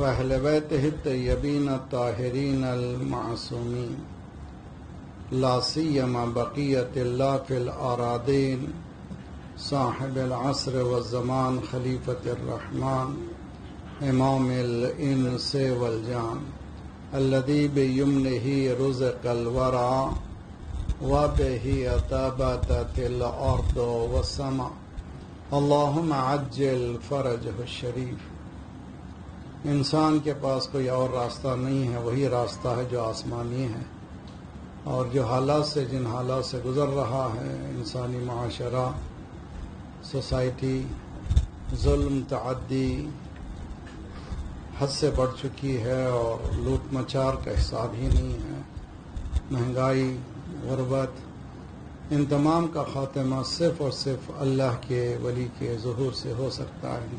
वहल तयबीन ताहरीन अलमासूमीन लासीम बक़ीत फ़िलआरादीन साहब असर वज़मान खलीफत रहमान। इमाम इन से वलजान अल्लदीब यमन ही रुज कलवरा वब ही अतबत तिल और वसमा अल्लाम अज्जल फ़रज शरीफ़। इंसान के पास कोई और रास्ता नहीं है, वही रास्ता है जो आसमानी है। और जो हालात से, जिन हालात से गुजर रहा है, इंसानी माशरा, सोसाइटी, जुल्म तदी हद से बढ़ चुकी है और लूट मचार का हिसाब ही नहीं है। महँगाई, गुरबत, इन तमाम का खात्मा सिर्फ़ और सिर्फ़ अल्लाह के, वली के, जहूर से हो सकता है इन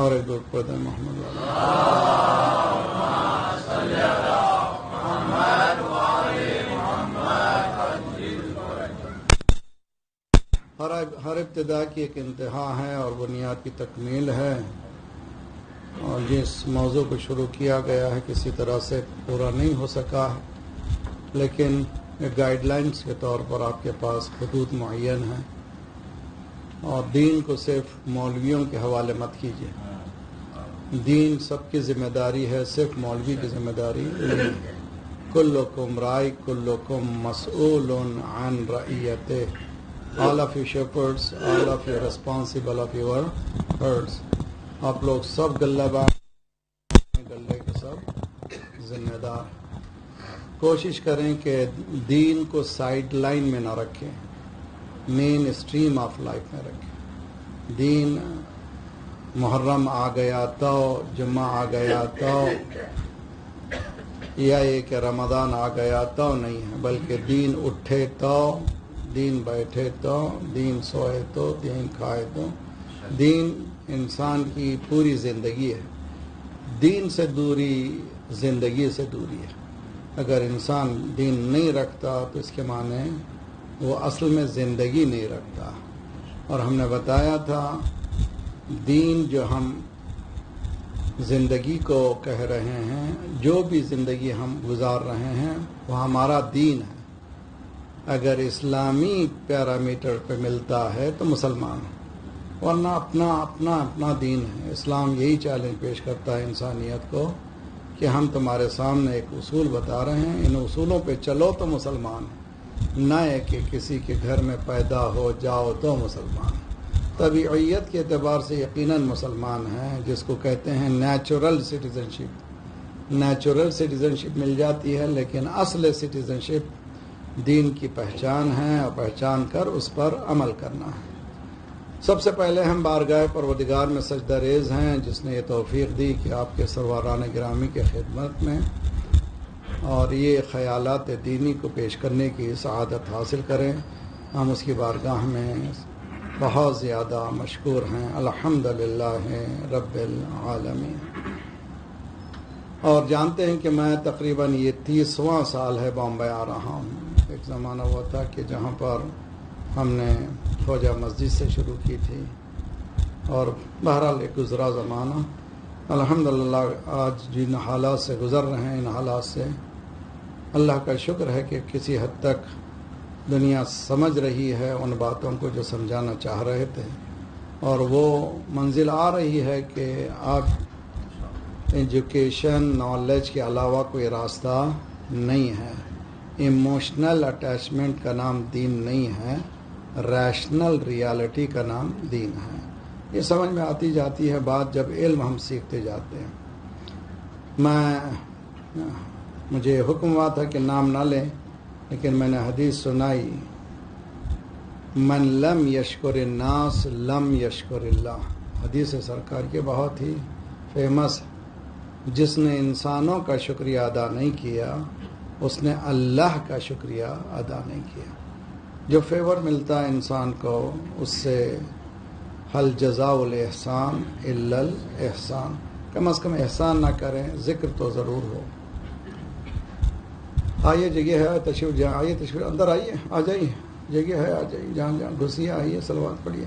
और तो एक दो पद मोहम्मद हर हर इब्तदा की एक इंतहा है और बुनियाद की तकमील है। और जिस मौजू को शुरू किया गया है, किसी तरह से पूरा नहीं हो सका। है लेकिन गाइडलाइंस के तौर पर आपके पास खतूत मुन है। और दीन को सिर्फ़ मौलवियों के हवाले मत कीजिए। दीन सबकी ज़िम्मेदारी है, सिर्फ़ मौलवी की ज़िम्मेदारी। नहीं कुल्लुकुम राय, कुल्लुकुम मसऊल अन रईयत। All of you shepherds all of you responsible of your herds आप लोग सब गल्लाबाज गल्ले के सब जिम्मेदार। कोशिश करें कि दीन को साइड लाइन में ना रखें मेन स्ट्रीम ऑफ़ लाइफ में रखें। दीन मुहर्रम आ गया तो जुम्मा आ गया तो या ये कि रमदान आ गया तो नहीं है, बल्कि दीन उठे तो दीन बैठे तो दीन सोए तो दीन खाए तो। दीन इंसान की पूरी ज़िंदगी है। दीन से दूरी ज़िंदगी से दूरी है। अगर इंसान दीन नहीं रखता तो इसके माने वो असल में ज़िंदगी नहीं रखता। और हमने बताया था दीन जो हम ज़िंदगी को कह रहे हैं, जो भी ज़िंदगी हम गुजार रहे हैं, वो हमारा दीन है। अगर इस्लामी पैरामीटर पे मिलता है तो मुसलमान है, वरना अपना अपना अपना दीन है। इस्लाम यही चैलेंज पेश करता है इंसानियत को कि हम तुम्हारे सामने एक उसूल बता रहे हैं। इन उसूलों पे चलो तो मुसलमान है। न है कि किसी के घर में पैदा हो, जाओ तो मुसलमान तबीयत के अतबार से यकीनन मुसलमान हैं, जिसको कहते हैं नेचुरल सिटीज़नशिप नेचुरल सिटीज़नशिप मिल जाती है, लेकिन असल सिटीज़नशिप दीन की पहचान है और पहचान कर उस पर अमल करना है। सबसे पहले हम बारगाह परवदिगार में सजदा रेज हैं, जिसने ये तोफ़ी दी कि आपके सरवारान ग्रामी के खिदमत में और ये ख़यालात दीनी को पेश करने की शहादत हासिल करें। हम उसकी बारगाह में बहुत ज़्यादा मशहूर हैं। अल्हम्दुलिल्लाह रब्बिल और जानते हैं कि मैं तकरीबन ये तीसवां साल है बॉम्बे आ रहा हूँ। एक ज़माना हुआ था कि जहाँ पर हमने फौजा मस्जिद से शुरू की थी। और बहरहाल एक गुज़रा ज़माना। अल्हम्दुलिल्लाह आज जिन हालात से गुज़र रहे हैं, इन हालात से अल्लाह का शुक्र है कि किसी हद तक दुनिया समझ रही है उन बातों को जो समझाना चाह रहे थे। और वो मंजिल आ रही है कि आप एजुकेशन नॉलेज के अलावा कोई रास्ता नहीं है। इमोशनल अटैचमेंट का नाम दीन नहीं है, रैशनल रियलिटी का नाम दीन है। ये समझ में आती जाती है बात जब इल्म हम सीखते जाते हैं। मैं, मुझे हुक्म हुआ था कि नाम ना लें। लेकिन मैंने हदीस सुनाई, मन लम यशकर नास, लम यशकर हदीस सरकार के बहुत ही फ़ेमस जिसने इंसानों का शुक्रिया अदा नहीं किया, उसने अल्लाह का शुक्रिया अदा नहीं किया। जो फेवर मिलता है इंसान को, उससे हल जजाउल एहसान इल्लल एहसान। कम अज़ कम एहसान ना करें, ज़िक्र तो ज़रूर हो। आइए, जगह है, तशरीफ़ जहाँ आइए, तशरीफ़ अंदर आइए, आ जाइए। जगह है, आ जाइए, जहाँ जहाँ घुसिए आइए, सलवार पढ़िए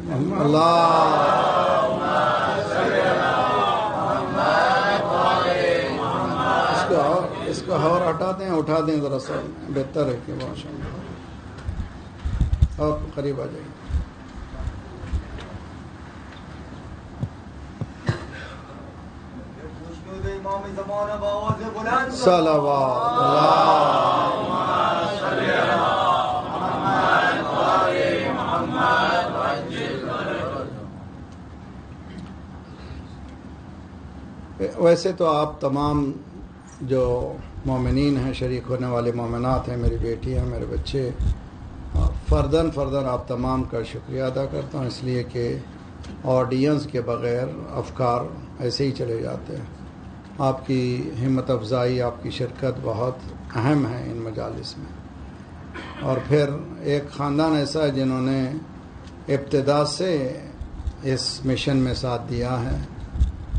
इसको और इसको हटा दें, उठा दें ज़रा सा। बेहतर है कि माशा और करीब आ जाइए। वैसे तो आप तमाम जो मोमिन हैं, शरीक होने वाले मोमिनत हैं, मेरी बेटी हैं मेरे बच्चे फ़र्दन फ़र्दन आप तमाम का शुक्रिया अदा करता हूँ, इसलिए कि ऑडियंस के बग़ैर अफकार ऐसे ही चले जाते हैं। आपकी हिम्मत अफजाई, आपकी शिरकत बहुत अहम है इन मजालस में। और फिर एक ख़ानदान ऐसा है जिन्होंने इब्तदा से इस मिशन में साथ दिया है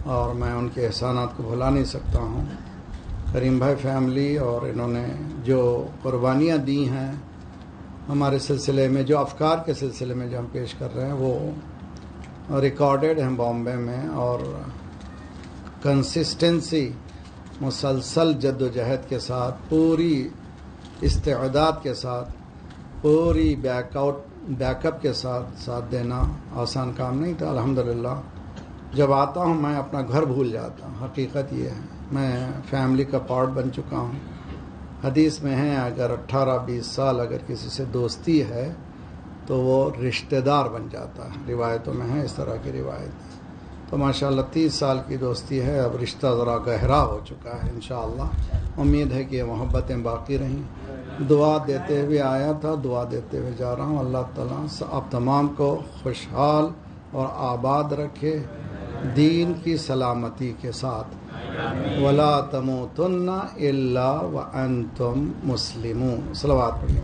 और मैं उनके एहसानात को भुला नहीं सकता हूँ। करीम भाई फैमिली और इन्होंने जो कुर्बानियाँ दी हैं हमारे सिलसिले में, जो अफकार के सिलसिले में जो हम पेश कर रहे हैं, वो रिकॉर्डेड हैं बॉम्बे में और कंसिस्टेंसी मुसलसल जद्दोजहद के साथ, पूरी इस्तेदाद के साथ, पूरी बैकआउट बैकअप के साथ साथ देना आसान काम नहीं था, अल्हम्दुलिल्लाह। जब आता हूँ, मैं अपना घर भूल जाता हूँ। हकीकत ये है, मैं फैमिली का पार्ट बन चुका हूँ। हदीस में है, अगर 18-20 साल अगर किसी से दोस्ती है तो वो रिश्तेदार बन जाता है। रिवायतों में है, इस तरह की रिवायत। तो माशाल्लाह तीस साल की दोस्ती है, अब रिश्ता ज़रा गहरा हो चुका है इन उम्मीद है कि ये मोहब्बतें बाकी रहीं। दुआ देते हुए आया था, दुआ देते हुए जा रहा हूँ। अल्लाह ताला आप तमाम को खुशहाल और आबाद रखे, दीन की सलामती के साथ। वला तमोतन्ना इल्ला व अंतुम मुस्लिमून। सलवात पढ़िए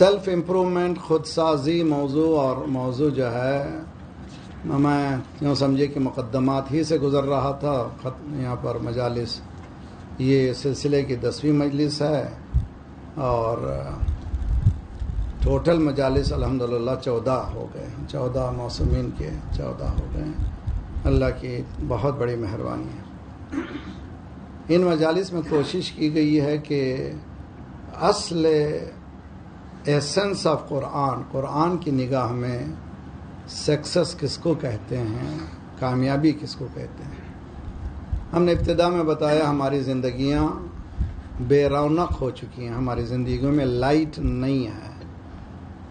सेल्फ इम्प्रूवमेंट खुद साजी मौजू और मौजू जो है, मैं यूँ समझे कि मुकदमात ही से गुज़र रहा था यहाँ पर मजालिस, ये सिलसिले की दसवीं मजलिस है और टोटल मजालिस अल्हम्दुलिल्लाह चौदह हो गए चौदह मौसमीन के चौदह हो गए अल्लाह की बहुत बड़ी मेहरबानी है। इन मजालिस में कोशिश की गई है कि असल एसेंस ऑफ़ कुरान कुरान की निगाह में सक्सेस किसको कहते हैं? कामयाबी किसको कहते हैं? हमने इब्तदा में बताया हमारी ज़िंदगियाँ बेरौनक हो चुकी हैं। हमारी ज़िंदगियों में लाइट नहीं है।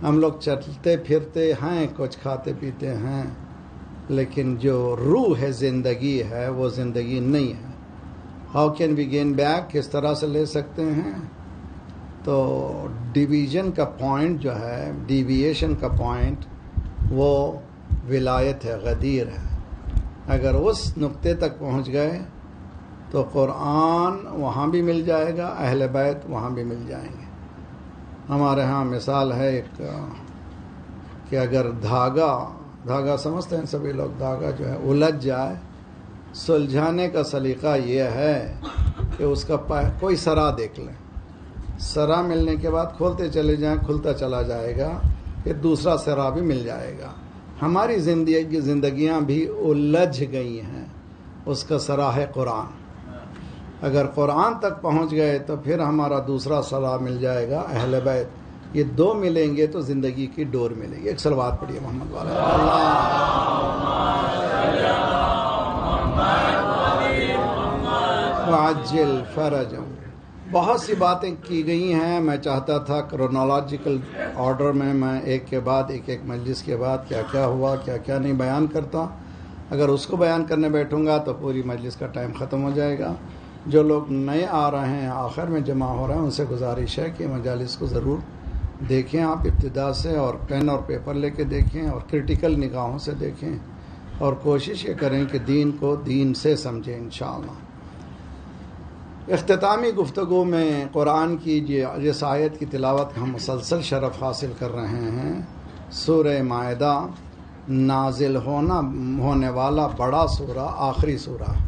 हम लोग चलते फिरते हैं, कुछ खाते पीते हैं, लेकिन जो रूह है ज़िंदगी है, वो ज़िंदगी नहीं है। How can we gain back किस तरह से ले सकते हैं? तो डिवीज़न का पॉइंट जो है डिविएशन का पॉइंट वो विलायत है, गदीर है। अगर उस नुक्ते तक पहुँच गए तो कुरान वहाँ भी मिल जाएगा, अहल बैत वहाँ भी मिल जाएँगे। हमारे यहाँ मिसाल है एक, कि अगर धागा धागा समझते हैं सभी लोग, धागा जो है उलझ जाए, सुलझाने का सलीका यह है कि उसका कोई सरा देख लें। सरा मिलने के बाद खोलते चले जाएँ खुलता चला जाएगा फिर दूसरा सरा भी मिल जाएगा हमारी ज़िंदगी जिंदगियाँ भी उलझ गई हैं उसका सरा है कुरान अगर कुरान तक पहुँच गए तो फिर हमारा दूसरा सरा मिल जाएगा अहल बैत ये दो मिलेंगे तो ज़िंदगी की डोर मिलेगी एक सलवात पढ़िए मोहम्मद वाजिल फरजम बहुत सी बातें की गई हैं। मैं चाहता था क्रोनोलॉजिकल ऑर्डर में मैं एक के बाद, एक एक मजलिस के बाद क्या क्या हुआ, क्या क्या नहीं बयान करता। अगर उसको बयान करने बैठूँगा तो पूरी मजलिस का टाइम ख़त्म हो जाएगा। जो लोग नए आ रहे हैं, आखिर में जमा हो रहे हैं, उनसे गुजारिश है कि मजालिस को ज़रूर देखें। आप इब्तदा से और पेन और पेपर लेके देखें और क्रिटिकल निगाहों से देखें और कोशिश ये करें कि दीन को दीन से समझें इन अख्तामी गुफ्तु में कुरान की जिस आयत की तिलावत हम मुसलसल शरफ हासिल कर रहे हैं। सूर मायदा नाजिल होना, होने वाला बड़ा सूरा आखिरी सूरा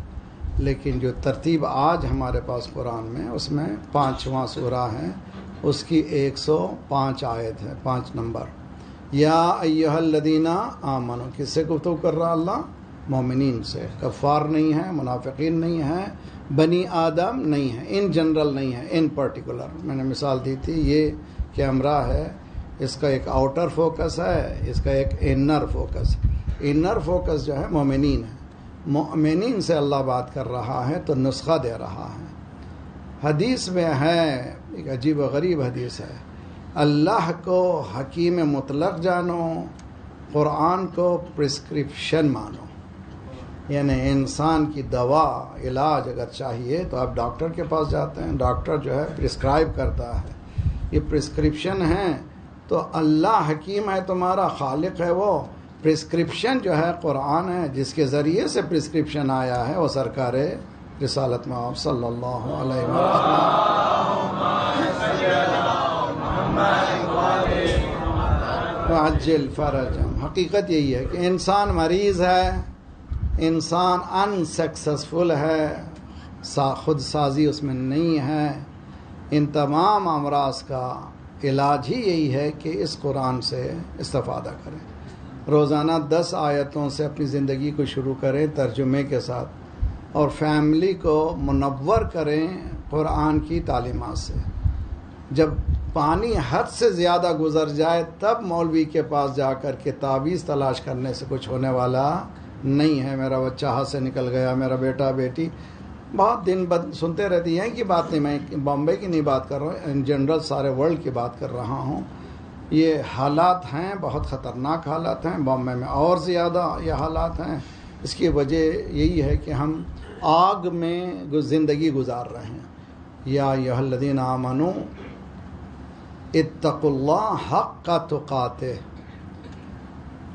लेकिन जो तरतीब आज हमारे पास कुरान में, उसमें पाँचवा सूरा है। उसकी 105 आयत है, पाँच नंबर। या अय्यहल्लदीना आमनो, किससे गुफ्तु कर रहा अल्लाह? मोमिन से। कफ़ार नहीं है, मुनाफिकीन नहीं है बनी आदम नहीं है इन जनरल नहीं है इन पर्टिकुलर मैंने मिसाल दी थी, ये कैमरा है, इसका एक आउटर फोकस है, इसका एक इनर फोकस इनर फोकस जो है मोमिन है। मोमिन से अल्लाह बात कर रहा है तो नुस्खा दे रहा है। हदीस में है, एक अजीब व गरीब हदीस है। अल्लाह को हकीम मुतलक जानो, कुरान को प्रिस्क्रिप्शन मानो। यानी इंसान की दवा, इलाज अगर चाहिए तो आप डॉक्टर के पास जाते हैं। डॉक्टर जो है, प्रिस्क्राइब करता है। ये प्रिस्क्रिप्शन है तो अल्लाह हकीम है तुम्हारा, खालिक है वो। प्रिस्क्रिप्शन जो है, कुरान है, जिसके ज़रिए से प्रिस्क्रिप्शन आया है, वो सरकार रिसालत में आप सल्लल्लाहु अलैहि वसल्लम। फरजम हकीकत यही है कि इंसान मरीज़ है इंसान अनसक्सेसफुल है, सा, खुद साजी उसमें नहीं है। इन तमाम अमराज का इलाज ही यही है कि इस कुरान से इस्तफ़ादा करें। रोज़ाना दस आयतों से अपनी ज़िंदगी को शुरू करें तर्जुमे के साथ और फैमिली को मुनवर करें कुरान की तालीमात से। जब पानी हद से ज़्यादा गुजर जाए, तब मौलवी के पास जाकर के तावीज़ तलाश करने से कुछ होने वाला नहीं है, मेरा बच्चा हाथ से निकल गया, मेरा बेटा, बेटी। बहुत दिन बद, सुनते रहती हैं कि बात नहीं मैं बॉम्बे की नहीं बात कर रहा हूँ, इन जनरल सारे वर्ल्ड की बात कर रहा हूँ। ये हालात हैं, बहुत ख़तरनाक हालात हैं, बॉम्बे में और ज़्यादा ये हालात हैं। इसकी वजह यही है कि हम आग में ज़िंदगी गुजार रहे हैं। या यहल्लदीन आमनु इत्तकुल्ला हक का तुकाते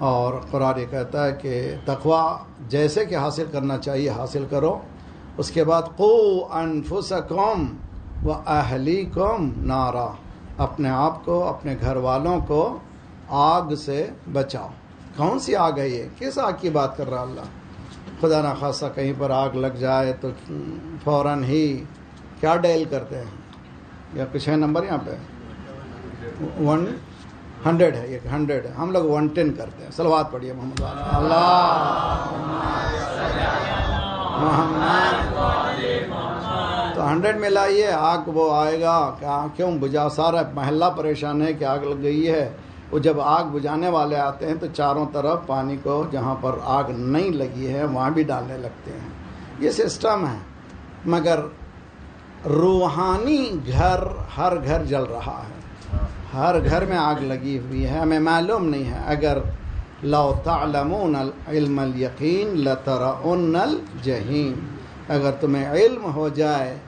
और कुरान कहता है कि तकवा जैसे कि हासिल करना चाहिए, हासिल करो। उसके बाद को अनफुसकुम व अहली कम नारा। अपने आप को, अपने घर वालों को आग से बचाओ। कौन सी आग है ये? किस आग की बात कर रहा अल्लाह? खुदा ना खासा कहीं पर आग लग जाए तो फ़ौरन ही क्या डेल करते हैं? या कुछ है नंबर यहाँ पे? वन हंड्रेड है ये हंड्रेड है। हम लोग वन टेन करते हैं। सलवात पढ़िए मोहम्मद अल्लाह। तो हंड्रेड में लाइए, आग वो आएगा क्या क्यों बुझा, सारा महल्ला परेशान है कि आग लग गई है। वो जब आग बुझाने वाले आते हैं तो चारों तरफ़ पानी को जहाँ पर आग नहीं लगी है, वहाँ भी डालने लगते हैं। ये सिस्टम है। मगर रूहानी घर, हर घर जल रहा है। हर घर में आग लगी हुई है, हमें मालूम नहीं है। अगर लो तलमून यकीन लतरउन्नल जहीम अगर तुम्हें इल्म हो जाए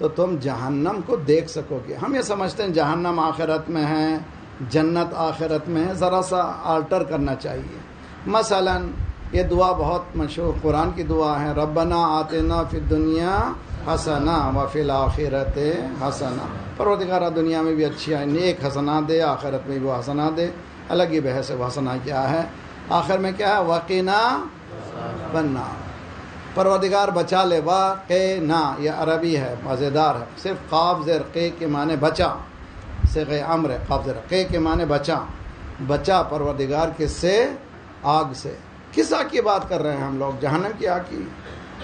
तो तुम जहन्नम को देख सकोगे। हम ये समझते हैं जहन्नम आखिरत में है, जन्नत आखिरत में है, ज़रा सा आल्टर करना चाहिए। मसलन, ये दुआ बहुत मशहूर, कुरान की दुआ है, रब्बना आतना फिर दुनिया हसना व फिल आखिरत हसना। परवतिकारा दुनिया में भी अच्छी है नेक हसना दे, आखिरत में भी वो हसना दे। अलग ही बहस है हसना क्या है? आखिर में क्या है? वकीना बनना। परवदिगार बचा ले वा के ना यह अरबी है, मज़ेदार है। सिर्फ़ काब ज़र के के माने बचा। से गे अम्र है ज़र के के माने बचा। बचा परवदिगार किससे आग से। किस आग की बात कर रहे हैं हम लोग जहनम की आग की।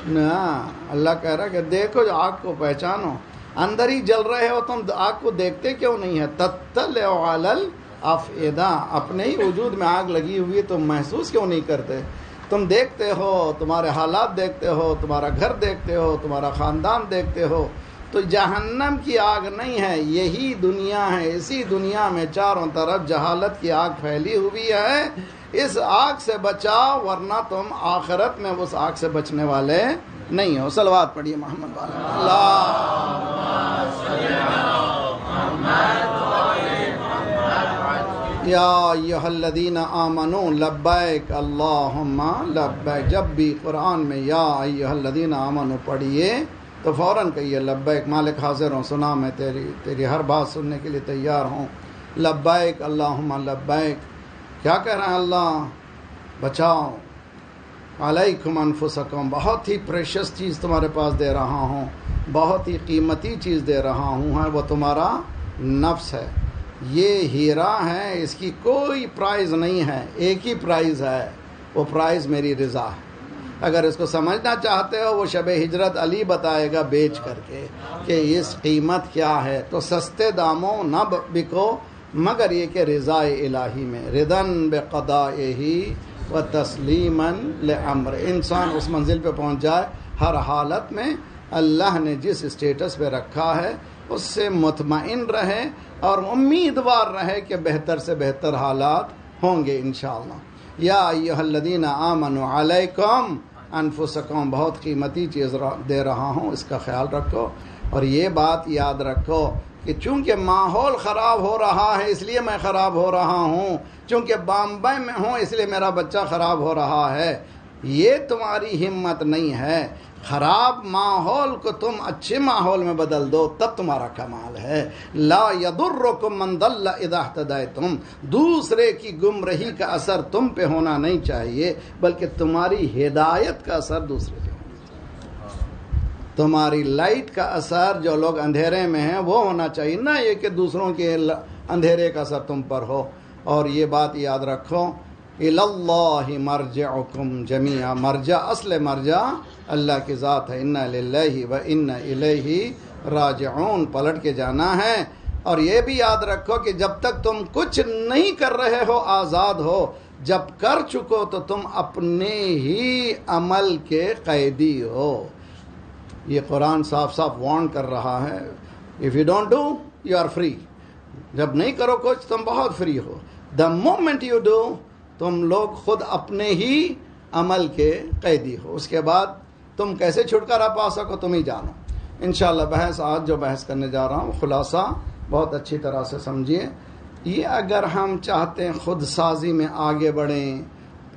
ना, अल्लाह कह रहा है कि देखो आग को पहचानो। अंदर ही जल रहे हो, तुम आग को देखते क्यों नहीं है? तत्तल आलल अफेदा अपने ही वजूद में आग लगी हुई है, तुम महसूस क्यों नहीं करते? तुम देखते हो, तुम्हारे हालात देखते हो, तुम्हारा घर देखते हो, तुम्हारा ख़ानदान देखते हो। तो जहन्नम की आग नहीं है, यही दुनिया है। इसी दुनिया में चारों तरफ़ जहालत की आग फैली हुई है। इस आग से बचा वरना तुम आखिरत में उस आग से बचने वाले नहीं हो। सलवात पढ़िए मोहम्मद यादीन आमनो लब्बैक, अल्लाहुम्मा लब्बैक। जब भी कुरान में या यहल्लदीन आमनो पढ़िए तो फ़ौरन कहिए, लब्बैक, मालिक हाजिर हूँ, सुना मैं तेरी तेरी हर बात सुनने के लिए तैयार हूँ। लब्बैक, अल्लाहुम्मा लब्बैक। क्या कह रहे हैं अल्लाह? बचाओ। अलैकुम अनफुसकुम। बहुत ही प्रेशस चीज़ तुम्हारे पास दे रहा हूँ। बहुत ही कीमती चीज़ दे रहा हूँ है, वो तुम्हारा नफ्स है। ये हीरा है, इसकी कोई प्राइज़ नहीं है। एक ही प्राइज़ है। वो प्राइज़ मेरी रज़ा है। अगर इसको समझना चाहते हो, वो शब हिजरत अली बताएगा बेच करके कि इस कीमत क्या है। तो सस्ते दामों न बिको मगर ये कि रज़ा इलाही में, रिदन बेकदा ही व तस्लीमन अमर। इंसान उस मंजिल पे पहुँच जाए, हर हालत में अल्लाह ने जिस स्टेटस पे रखा है, उससे मुतमिन रहे और उम्मीदवार रहे कि बेहतर से बेहतर हालात होंगे इन यदीन आमन अलैकुम, अनफुसकुम, बहुत कीमती चीज़ दे रहा हूँ, इसका ख्याल रखो। और ये बात याद रखो कि चूँकि माहौल ख़राब हो रहा है, इसलिए मैं ख़राब हो रहा हूँ। चूँकि बॉम्बे में हूँ, इसलिए मेरा बच्चा ख़राब हो रहा है। ये तुम्हारी हिम्मत नहीं है। खराब माहौल को तुम अच्छे माहौल में बदल दो, तब तुम्हारा कमाल है। ला यदुर्रकुम मन दल्ला इदा तदाय तुम दूसरे की गुमरही का असर तुम पे होना नहीं चाहिए, बल्कि तुम्हारी हिदायत का असर दूसरे पे तुम्हारी लाइट का असर जो लोग अंधेरे में हैं, वो होना चाहिए। ना ये कि दूसरों के अंधेरे का असर तुम पर हो। और ये बात याद रखो इल्लाहि मरजउकुम जमिया मरजा, असल मरजा अल्लाह की ज़ात है। इन्ना व इन्ना इलैहि राजिऊन। पलट के जाना है। और ये भी याद रखो कि जब तक तुम कुछ नहीं कर रहे हो, आज़ाद हो, जब कर चुको तो तुम अपने ही अमल के कैदी हो। ये कुरान साफ़ साफ़ वार्न कर रहा है if you don't do you are free जब नहीं करो कुछ, तुम बहुत फ्री हो। द मोमेंट यू डू तुम लोग खुद अपने ही अमल के कैदी हो। उसके बाद तुम कैसे छुटकारा पा सको, तुम ही जानो। इनशाला बहस, आज जो बहस करने जा रहा हूँ, खुलासा बहुत अच्छी तरह से समझिए। ये अगर हम चाहते हैं खुद साजी में आगे बढ़ें,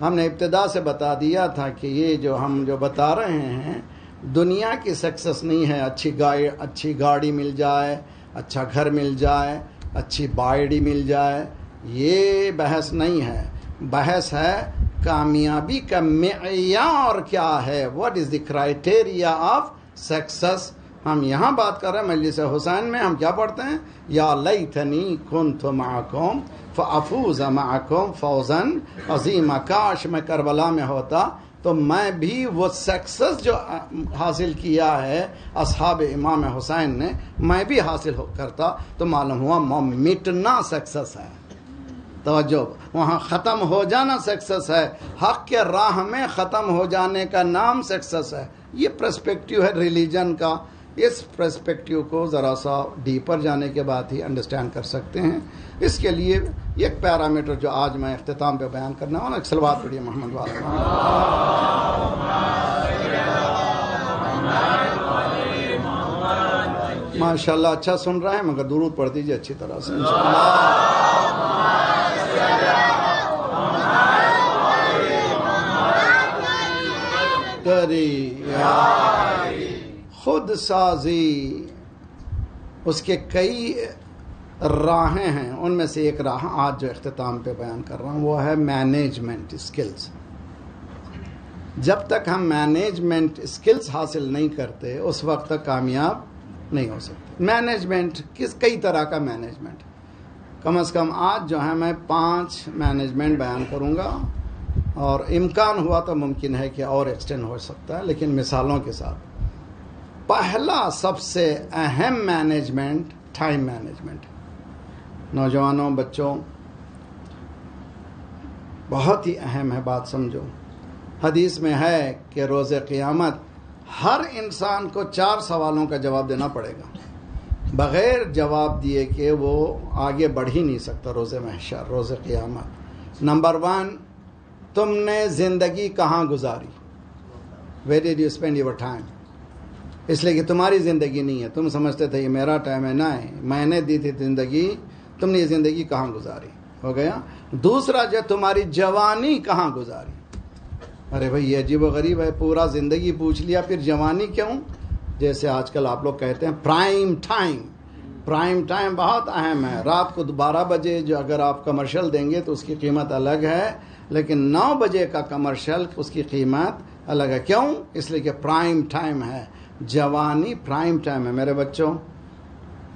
हमने इब्तदा से बता दिया था कि ये जो हम जो बता रहे हैं दुनिया की सक्सेस नहीं है। अच्छी गाड़ी अच्छी गाड़ी मिल जाए अच्छा घर मिल जाए, अच्छी बाड़ी मिल जाए, ये बहस नहीं है। बहस है कामयाबी का मैार क्या है? What is the criteria of success हम यहाँ बात कर रहे हैं मजलिस हुसैन में। हम क्या पढ़ते हैं? या लई थनी कुन तो माकुम फ़ूज़ माकुम फौजन अजीम। काश में करबला में होता तो मैं भी वो सक्सेस जो हासिल किया है, असहाब इमाम हुसैन ने, मैं भी हासिल करता तो मालूम हुआ मिटना सक्सेस है। तो वहाँ ख़त्म हो जाना सक्सेस है। हक के राह में ख़त्म हो जाने का नाम सक्सेस है। ये प्रस्पेक्टिव है रिलीजन का। इस पर्सपेक्टिव को ज़रा सा डीपर जाने के बाद ही अंडरस्टैंड कर सकते हैं। इसके लिए एक पैरामीटर जो आज मैं अख्ताम पे बयान करना हूँ, एक सलवार पढ़िए मोहम्मद वाला। माशाल्लाह अच्छा सुन रहे हैं, मगर दुरूद पढ़ दीजिए अच्छी तरह से। करी खुद साजी। उसके कई राहें हैं। उनमें से एक राह आज जो अख्ताम पे बयान कर रहा हूँ, वो है मैनेजमेंट स्किल्स जब तक हम मैनेजमेंट स्किल्स हासिल नहीं करते, उस वक्त तक कामयाब नहीं हो सकते। मैनेजमेंट किस, कई तरह का मैनेजमेंट कम से कम आज जो है, मैं पाँच मैनेजमेंट बयान करूँगा, और इम्कान हुआ तो मुमकिन है कि और एक्सटेंड हो सकता है, लेकिन मिसालों के साथ। पहला सबसे अहम मैनेजमेंट टाइम मैनेजमेंट नौजवानों, बच्चों, बहुत ही अहम है बात समझो। हदीस में है कि रोज़ क़ियामत हर इंसान को चार सवालों का जवाब देना पड़ेगा। बग़ैर जवाब दिए कि वो आगे बढ़ ही नहीं सकता रोज़ महशर, रोज़ क़ियामत। नंबर वन तुमने ज़िंदगी कहाँ गुजारी? Where did you spend your time इसलिए कि तुम्हारी ज़िंदगी नहीं है। तुम समझते थे ये मेरा टाइम है, ना है। मैंने दी थी ज़िंदगी, तुमने ये ज़िंदगी कहाँ गुजारी? हो गया? दूसरा जो तुम्हारी जवानी कहाँ गुजारी? अरे भाई, ये अजीब गरीब है। पूरा ज़िंदगी पूछ लिया, फिर जवानी क्यों? जैसे आजकल आप लोग कहते हैं प्राइम टाइम प्राइम टाइम बहुत अहम है। रात को बारह बजे जो अगर आप कमर्शियल देंगे तो उसकी कीमत अलग है, लेकिन नौ बजे का कमर्शियल उसकी कीमत अलग है। क्यों? इसलिए कि प्राइम टाइम है। जवानी प्राइम टाइम है, मेरे बच्चों।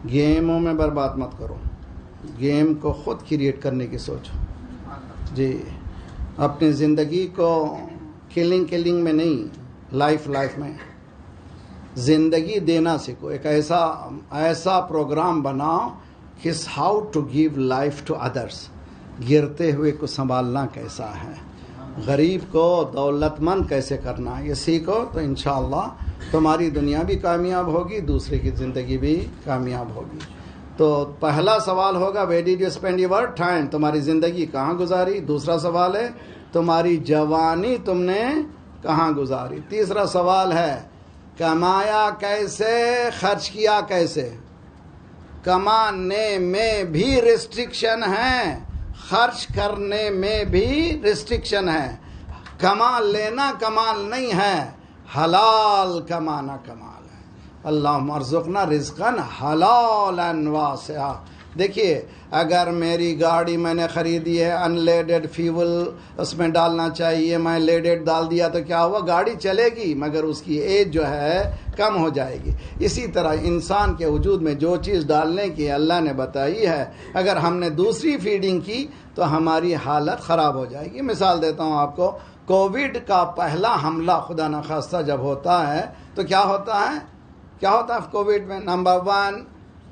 गेमों में बर्बाद मत करो। गेम को खुद क्रिएट करने की सोचो। जी। अपनी ज़िंदगी को किलिंग किलिंग में नहीं लाइफ लाइफ में। ज़िंदगी देना सीखो। एक ऐसा ऐसा प्रोग्राम बनाओ किस how to give life to others गिरते हुए को संभालना कैसा है? गरीब को दौलतमंद कैसे करना ये सीखो तो इन तुम्हारी दुनिया भी कामयाब होगी, दूसरे की ज़िंदगी भी कामयाब होगी। तो पहला सवाल होगा where did you spend your time तुम्हारी ज़िंदगी कहाँ गुजारी? दूसरा सवाल है, तुम्हारी जवानी तुमने कहाँ गुजारी? तीसरा सवाल है, कमाया कैसे, खर्च किया कैसे? कमाने में भी रिस्ट्रिक्शन है। खर्च करने में भी रिस्ट्रिक्शन है। कमाल लेना कमाल नहीं है। हलाल कमाना कमाल है। अल्लाह मरजुकना रिजकन हलाल वासिया देखिए, अगर मेरी गाड़ी मैंने ख़रीदी है अनलेडेड फ्यूल उसमें डालना चाहिए, मैं लेडेड डाल दिया तो क्या हुआ? गाड़ी चलेगी, मगर उसकी एज जो है, कम हो जाएगी। इसी तरह इंसान के वजूद में जो चीज़ डालने की अल्लाह ने बताई है, अगर हमने दूसरी फीडिंग की तो हमारी हालत ख़राब हो जाएगी। मिसाल देता हूँ आपको, कोविड का पहला हमला खुदा न खास्ता जब होता है तो क्या होता है? क्या होता है? कोविड में नंबर वन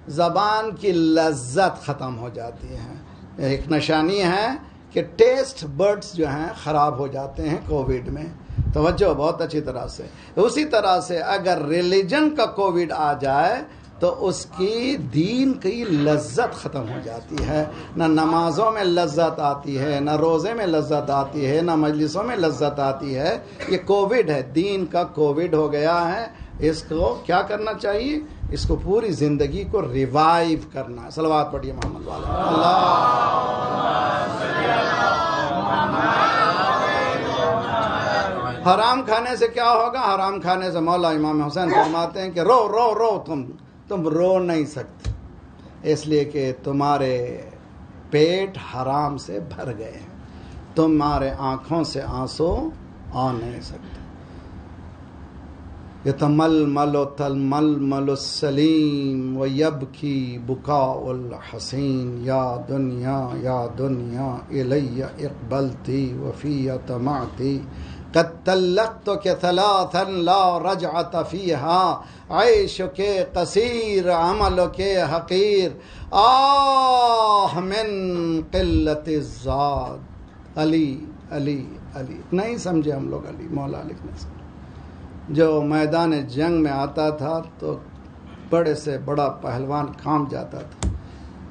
ज़बान की लज्जत ख़त्म हो जाती है। एक निशानी है कि टेस्ट बर्ड्स जो हैं ख़राब हो जाते हैं कोविड में। तवज्जो बहुत अच्छी तरह से। उसी तरह से अगर रिलीजन का कोविड आ जाए तो उसकी दीन की लज्जत ख़त्म हो जाती है। ना नमाज़ों में लज्जत आती है, ना रोज़े में लज्जत आती है, ना मजलिसों में लज्जत आती है। ये कोविड है, दीन का कोविड हो गया है। इसको क्या करना चाहिए? इसको पूरी ज़िंदगी को रिवाइव करना है। सलवात पढ़िए मोहम्मद वाला। अल्लाह। हराम खाने से क्या होगा? हराम खाने से मौला इमाम हुसैन फरमाते हैं कि रो रो रो, तुम तुम रो नहीं सकते। इसलिए कि तुम्हारे पेट हराम से भर गए हैं। तुम्हारे आँखों से आँसू आ नहीं सकते। यतमल मलो तल मल मलो सलीम व यब की बुका उल हसीन, या दुनिया या दुनिया, इलैया इकबलती वफ़िया तमाती कद तल्लक़्त के थलाथन ला रजअत फ़ीहा, ऐश के कसीर, अमल के हकीर। आह मिन क़िल्लत ज़ाद। अली अली अली। नहीं समझे हम लोग अली, मौला लिखने से जो मैदान जंग में आता था तो बड़े से बड़ा पहलवान काम जाता था।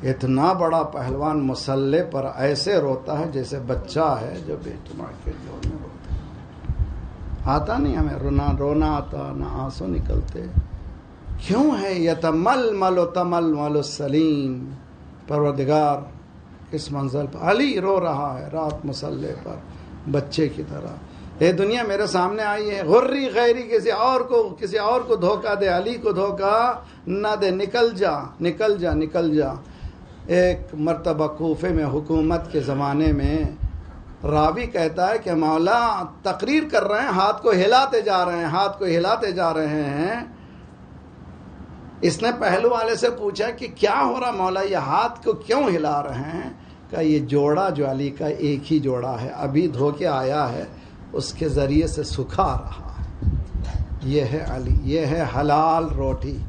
इतना बड़ा पहलवान मसल्ले पर ऐसे रोता है जैसे बच्चा है जो बेटुमार के ज़ोर में रोता है। आता नहीं हमें, रोना रोना आता, ना आँसू निकलते। क्यों है यह तमल मलो तमल मलो सलीम? परवरदिगार, इस मंजिल पर अली रो रहा है रात मसल्ले पर, बच्चे की तरह। ये दुनिया, मेरे सामने आई है। गुर्री गैरी, किसी और को, किसी और को धोखा दे, अली को धोखा न दे। निकल जा निकल जा निकल जा। एक मरतबा कोफे में, हुकूमत के ज़माने में रावी कहता है कि मौला, तकरीर कर रहे हैं, हाथ को हिलाते जा रहे हैं, हाथ को हिलाते जा रहे हैं। इसने पहलू वाले से पूछा कि क्या हो रहा मौला, ये हाथ को क्यों हिला रहे हैं? का ये जोड़ा जो अली का एक ही जोड़ा है, अभी धोके आया है। उसके ज़रिए से सुखा रहा है ये है अली ये है हलाल रोटी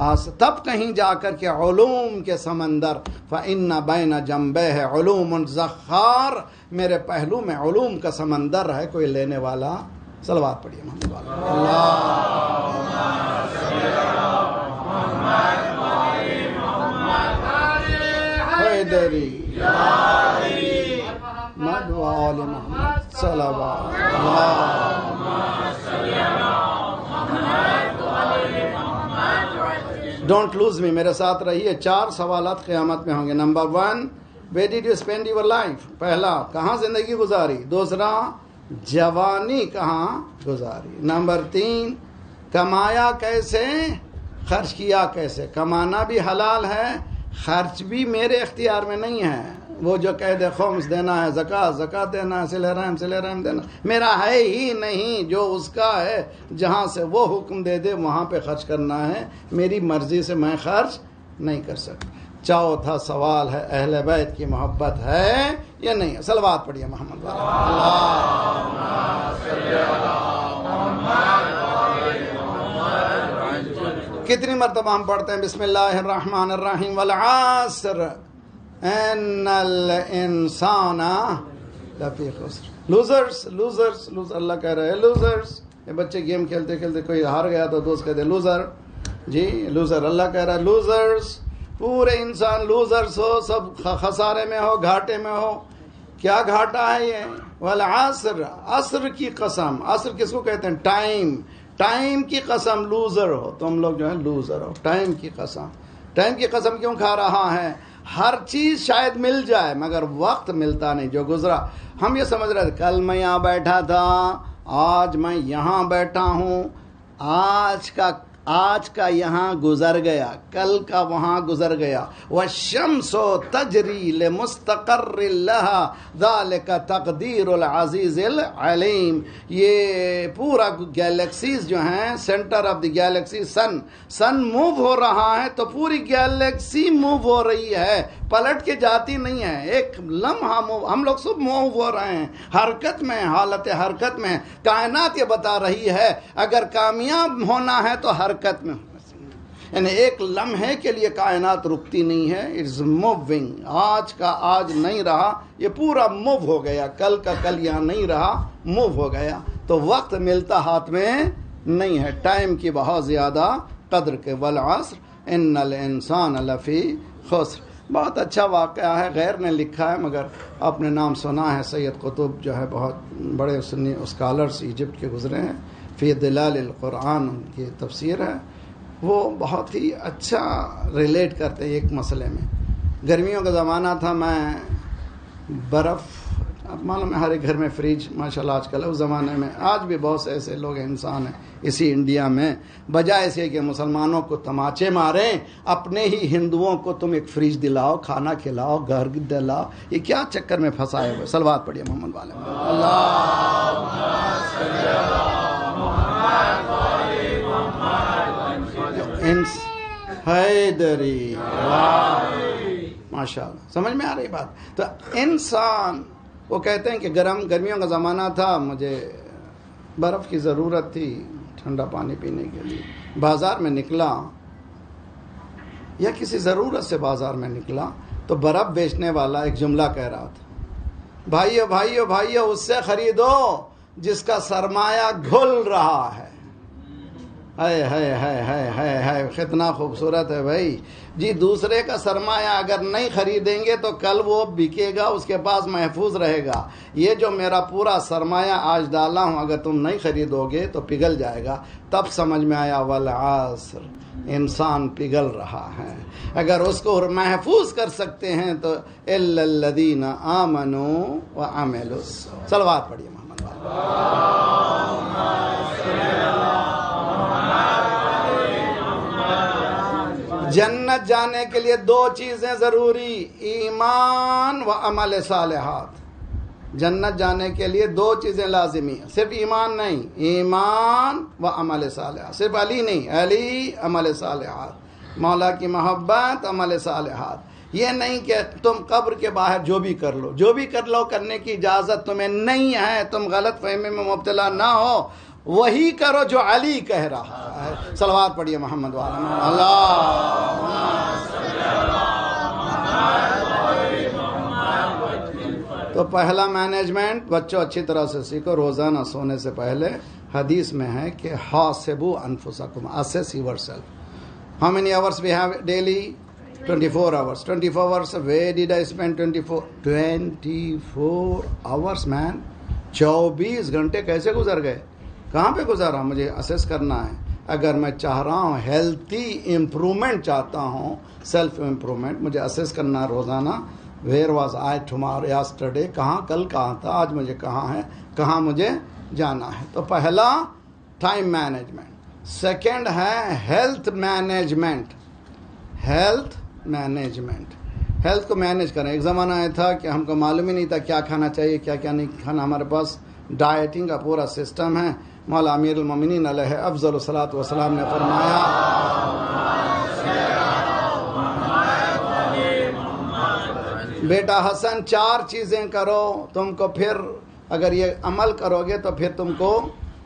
आस तब कहीं जाकर के ओलूम के समंदर फ़िन बैन जम्बे है ओलूम ज़खार मेरे पहलू में ओलूम का समंदर है कोई लेने वाला सलवार पढ़िए मोहम्मद वाला मोहम्मद डोंट लूज मी मेरे साथ रहिए। चार सवाल क़यामत में होंगे। Number one where did you spend your life पहला, कहाँ ज़िंदगी गुजारी? दूसरा, जवानी कहाँ गुजारी? नंबर तीन, कमाया कैसे? खर्च किया कैसे? कमाना भी हलाल है, खर्च भी मेरे इख्तियार में नहीं है। वो जो कह दे, खम्स देना है, जक़ात जक़ा देना है सिले रहम सिले रहम देना मेरा है ही नहीं जो उसका है, जहाँ से वो हुक्म दे दे, वहाँ पे खर्च करना है। मेरी मर्ज़ी से मैं खर्च नहीं कर सकता। चौथा सवाल है, अहल बैत की मोहब्बत है या नहीं है? सलवात पढ़िए मोहम्मद कितनी मरतबा हम पढ़ते हैं? बिस्मिल्लाहिर्रहमानिर्रहीम। वल आसर। बच्चे गेम खेलते खेलते कोई हार गया तो दोस्त कहते लूजर जी लूजर अल्लाह कह रहा है लूजर्स पूरे इंसान लूजर्स हो सब खसारे में हो घाटे में हो क्या घाटा है ये वाल असर असर की कसम असर किसको कहते हैं टाइम टाइम की कसम लूजर हो तुम लोग जो है लूजर हो टाइम की कसम टाइम की कसम क्यों खा रहा है हर चीज़ शायद मिल जाए, मगर वक्त मिलता नहीं, जो गुजरा। हम ये समझ रहे थे, कल मैं यहाँ बैठा था, आज मैं यहाँ बैठा हूँ, आज का आज का यहाँ गुजर गया, कल का वहाँ गुजर गया। वह शमसो तजरील मुस्तकर का तकदीर अलीम। ये पूरा गैलेक्सीज जो हैं, centre of the galaxy sun sun move हो रहा है तो पूरी गैलेक्सी मूव हो रही है। पलट के जाती नहीं है। एक लम्हा हम लोग सब मूव हो रहे हैं। हरकत में, हालत हरकत में। कायनात ये बता रही है, अगर कामयाब होना है तो हरकत में यानी एक लम्हे के लिए कायनात रुकती नहीं है इट्स मूविंग। आज का आज नहीं रहा, ये पूरा मूव हो गया। कल का कल यहाँ नहीं रहा, मूव हो गया। तो वक्त मिलता हाथ में नहीं है। टाइम की बहुत ज़्यादा, कदर के बल असर इन इंसान लफी खुसर। बहुत अच्छा वाक़ है, गैर ने लिखा है, मगर आपने नाम सुना है, सैयद कुतुब जो है बहुत बड़े सुन्नी स्कॉलर्स इजिप्ट के गुजरे हैं, फ़ी दिलाल कुरान, उनकी तफसीर है। वो बहुत ही अच्छा रिलेट करते हैं एक मसले में। गर्मियों का ज़माना था, मैं बर्फ़ अब मालूम है, हर एक घर में फ्रिज माशाल्लाह आजकल, उस ज़माने में, आज भी बहुत से ऐसे लोग इंसान हैं, इसी इंडिया में, बजाय से कि मुसलमानों को तमाचे मारे, अपने ही हिंदुओं को तुम एक फ्रिज दिलाओ, खाना खिलाओ, घर दिलाओ, ये क्या चक्कर में फंसाए हुए सलवात पढ़िए मोहम्मद वाले माशाल्लाह, समझ में आ रही बात? तो इंसान वो कहते हैं कि गर्म गर्मियों का ज़माना था, मुझे बर्फ़ की ज़रूरत थी ठंडा पानी पीने के लिए। बाज़ार में निकला या किसी ज़रूरत से बाज़ार में निकला तो बर्फ़ बेचने वाला एक जुमला कह रहा था, भाइयों भाइयों भाइयों, उससे खरीदो जिसका सरमाया घुल रहा है। है है है है है है कितना खूबसूरत है भाई। जी, दूसरे का सरमाया अगर नहीं खरीदेंगे तो कल वो बिकेगा, उसके पास महफूज रहेगा। ये जो मेरा पूरा सरमाया आज डाला हूँ, अगर तुम नहीं खरीदोगे तो पिघल जाएगा। तब समझ में आया, वल आसर, इंसान पिघल रहा है। अगर उसको महफूज कर सकते हैं तो एल्लदीन आमनो व आमेलुस सलवार पढ़िए, मोहम्मद जन्नत जाने के लिए दो चीज़ें ज़रूरी, ईमान व अमल सालहात। जन्नत जाने के लिए दो चीज़ें लाजिमी सिर्फ़ ईमान नहीं, ईमान व अमल सालहात। सिर्फ़ अली नहीं, अली अमल सालहात। मौला की मोहब्बत, अमल सालहात। ये नहीं कि तुम कब्र के बाहर जो भी कर लो। जो भी कर लो, करने की इजाज़त तुम्हें नहीं है। तुम गलत फहमी में मुबतला ना हो। वही करो जो अली कह रहा है। सलवार पढ़िए मोहम्मद वाला। अल्लाह। तो पहला मैनेजमेंट बच्चों, अच्छी तरह से सीखो, रोज़ाना सोने से पहले हदीस में है कि हासिबु अनफुसकुम assess yourself how many hours we have daily 24 hours 24 hours, where did i spend 24 24 hours, man 24 घंटे कैसे गुजर गए? कहाँ पे गुजारा? मुझे असेस करना है। अगर मैं चाह रहा हूँ हेल्थी इम्प्रूवमेंट चाहता हूँ सेल्फ इम्प्रूवमेंट मुझे असेस करना रोज़ाना। Where was I tomorrow yesterday कहाँ, कल कहाँ था? आज मुझे कहाँ है? कहाँ मुझे जाना है? तो पहला टाइम मैनेजमेंट सेकंड है health management health management health को मैनेज करें। एक ज़माना आया था कि हमको मालूम ही नहीं था क्या खाना चाहिए क्या क्या नहीं खाना हमारे पास। डाइटिंग का पूरा सिस्टम है। मौला अमीर उमिन अफजल सलात वसलाम ने फरमाया, बेटा हसन, चार चीज़ें करो, तुमको फिर अगर ये अमल करोगे तो फिर तुमको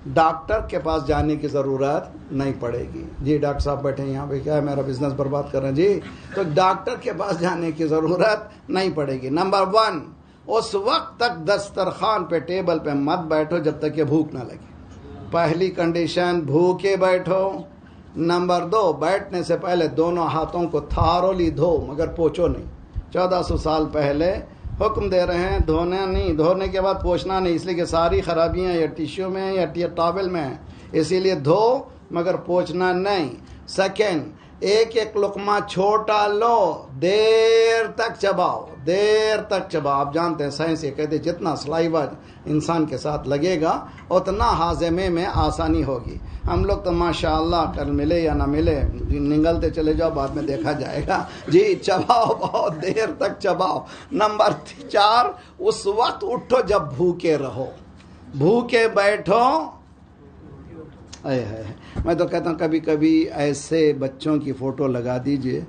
डॉक्टर के पास जाने की ज़रूरत नहीं पड़ेगी। जी, डॉक्टर साहब बैठे यहाँ पे, क्या है, मेरा बिज़नेस बर्बाद कर रहे हैं? जी तो डॉक्टर के पास जाने की ज़रूरत नहीं पड़ेगी। नंबर वन उस वक्त तक दस्तरखान पे टेबल पे मत बैठो जब तक ये भूख ना लगे। पहली कंडीशन भूखे बैठो। नंबर दो, बैठने से पहले दोनों हाथों को थारोली धो, मगर पोछो नहीं। चौदह सौ साल पहले हुक्म दे रहे हैं, धोने नहीं। धोने के बाद पोछना नहीं, इसलिए कि सारी खराबियाँ या टिश्यू में या टावल में है। इसीलिए धो, मगर पोछना नहीं। सेकेंड एक एक लुकमा छोटा लो, देर तक चबाओ, देर तक चबाओ। आप जानते हैं, साइंस ये कहते जितना सलाइवा इंसान के साथ लगेगा, उतना हाजमे में आसानी होगी। हम लोग तो माशाल्लाह कल मिले या ना मिले, निगलते चले जाओ, बाद में देखा जाएगा। जी, चबाओ बहुत, देर तक चबाओ। नंबर चार, उस वक्त उठो जब भूखे रहो। भूखे बैठो। अय है मैं तो कहता हूँ कभी कभी ऐसे बच्चों की फ़ोटो लगा दीजिए।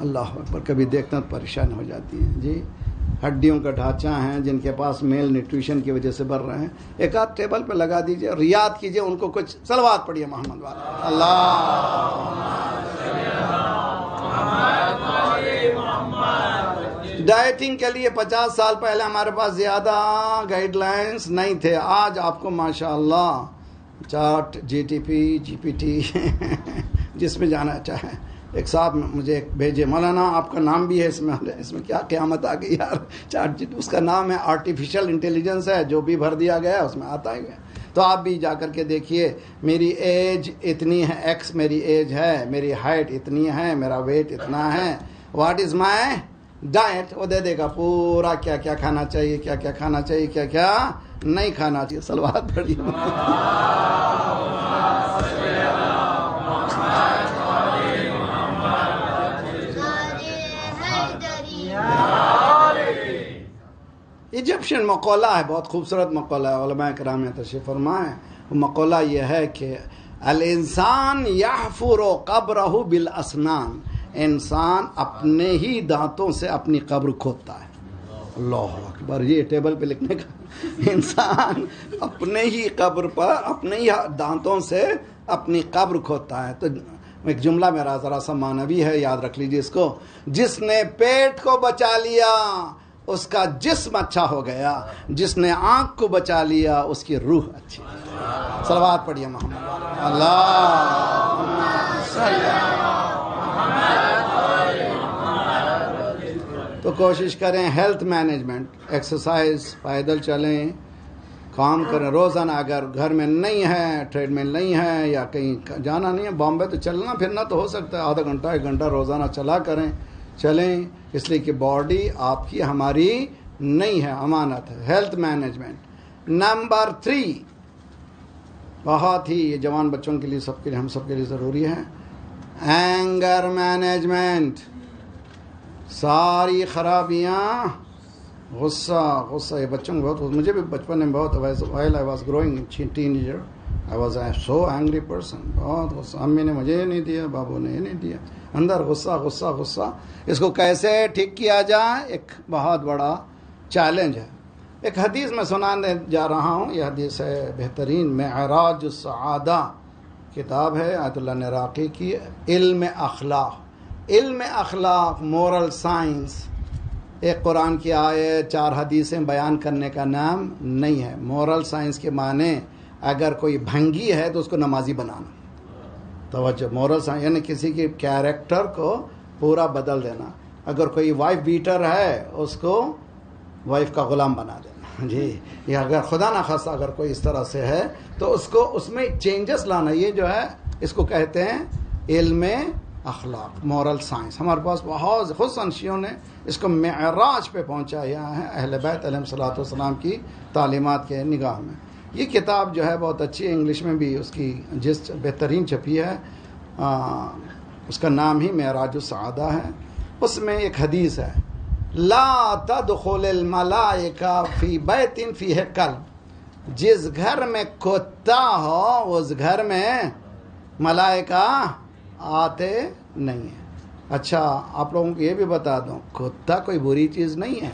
अल्लाह पर कभी देखना तो परेशान हो जाती है। जी, हड्डियों का ढांचा है, जिनके पास मेल न्यूट्रिशन की वजह से बढ़ रहे हैं। एक आध टेबल पर लगा दीजिए और याद कीजिए, उनको कुछ सलवात पढ़िए मोहम्मद वाला। अल्लाह। डाइटिंग के लिए 50 साल पहले हमारे पास ज़्यादा गाइडलाइंस नहीं थे। आज आपको माशाल्लाह चार्ट जीटीपी जीपीटी जिसमें जाना चाहे। एक साहब मुझे भेजे, मौलाना, आपका नाम भी है इसमें इसमें क्या क्यामत आ गई यार? चार्ट जी, उसका नाम है आर्टिफिशियल इंटेलिजेंस है, जो भी भर दिया गया है, उसमें आता ही है। तो आप भी जा कर के देखिए, मेरी एज इतनी है एक्स मेरी एज है, मेरी हाइट इतनी है, मेरा वेट इतना है। व्हाट इज़ माय डाइट वो दे देगा, पूरा क्या क्या खाना चाहिए क्या क्या खाना चाहिए क्या क्या नहीं खाना चाहिए, सलवार पड़ी इजिप्शियन मकौला है, बहुत खूबसूरत मकौला है कराम तशरीफ़ फरमाए। मकौला यह है कि अल इंसान याफुर कब्र बिल असनान। इंसान अपने ही दांतों से अपनी कब्र खोदता है। अल्लाह अकबर, ये टेबल पे लिखने का इंसान अपने ही कब्र पर, अपने ही दांतों से अपनी कब्र खोदता है। तो एक जुमला मेरा जरा सा मानवी है, याद रख लीजिए इसको। जिसने पेट को बचा लिया, उसका जिस्म अच्छा हो गया। जिसने आँख को बचा लिया, उसकी रूह अच्छी। सलवार पढ़िए मोहम्मद। अल्लाह। तो कोशिश करें हेल्थ मैनेजमेंट एक्सरसाइज पैदल चलें, काम करें। रोज़ाना अगर घर में नहीं है ट्रेडमिल नहीं है, या कहीं जाना नहीं है, बॉम्बे तो चलना फिरना तो हो सकता है। आधा घंटा, एक घंटा रोज़ाना चला करें, चलें। इसलिए कि बॉडी आपकी हमारी नहीं है, अमानत है। हेल्थ मैनेजमेंट नंबर थ्री बहुत ही ये जवान बच्चों के लिए सबके लिए, हम सबके लिए ज़रूरी है। एंगर मैनेजमेंट सारी खराबियाँ। गुस्सा गुस्सा, ये बच्चों को बहुत मुझे भी बचपन में बहुत while I was growing teen year I was I so angry person बहुत गुस्सा। अम्मी ने मुझे नहीं दिया, बाबू ने ये नहीं दिया। अंदर गुस्सा गुस्सा गुस्सा। इसको कैसे ठीक किया जाए? एक बहुत बड़ा चैलेंज है। एक हदीस में सुनाने जा रहा हूँ। यह हदीस है बेहतरीन। महराज सआदा। किताब है आयतुल्ला ने राकी की इल्म अखलाक इल्म अखलाक मोरल साइंस एक कुरान की आय चार हदीसें बयान करने का नाम नहीं है। मॉरल साइंस के माने, अगर कोई भंगी है तो उसको नमाजी बनाना। तवज्जो। मॉरल साइंस यानी किसी के कैरेक्टर को पूरा बदल देना। अगर कोई वाइफ बीटर है, उसको वाइफ का गुलाम बना देना। जी। या अगर खुदा ना खासा अगर कोई इस तरह से है तो उसको उसमें चेंजेस लाना। ये जो है, इसको कहते हैं इल्म अखलाक मॉरल साइंस हमारे पास बहुत खुद संशियों ने इसको मराज पे पहुँचाया है अहल बैत सलाम की तालीमत के निगाह में। ये किताब जो है बहुत अच्छी है इंग्लिश में भी उसकी जिस बेहतरीन छपी है आ, उसका नाम ही महराज सआदा है। उसमें एक हदीस है ला मलाइका फ़ी बैतिन फ़ी है कल जिस घर में कुत्ता हो उस घर में मलाइका आते नहीं है। अच्छा आप लोगों को ये भी बता दूँ, कुत्ता कोई बुरी चीज़ नहीं है।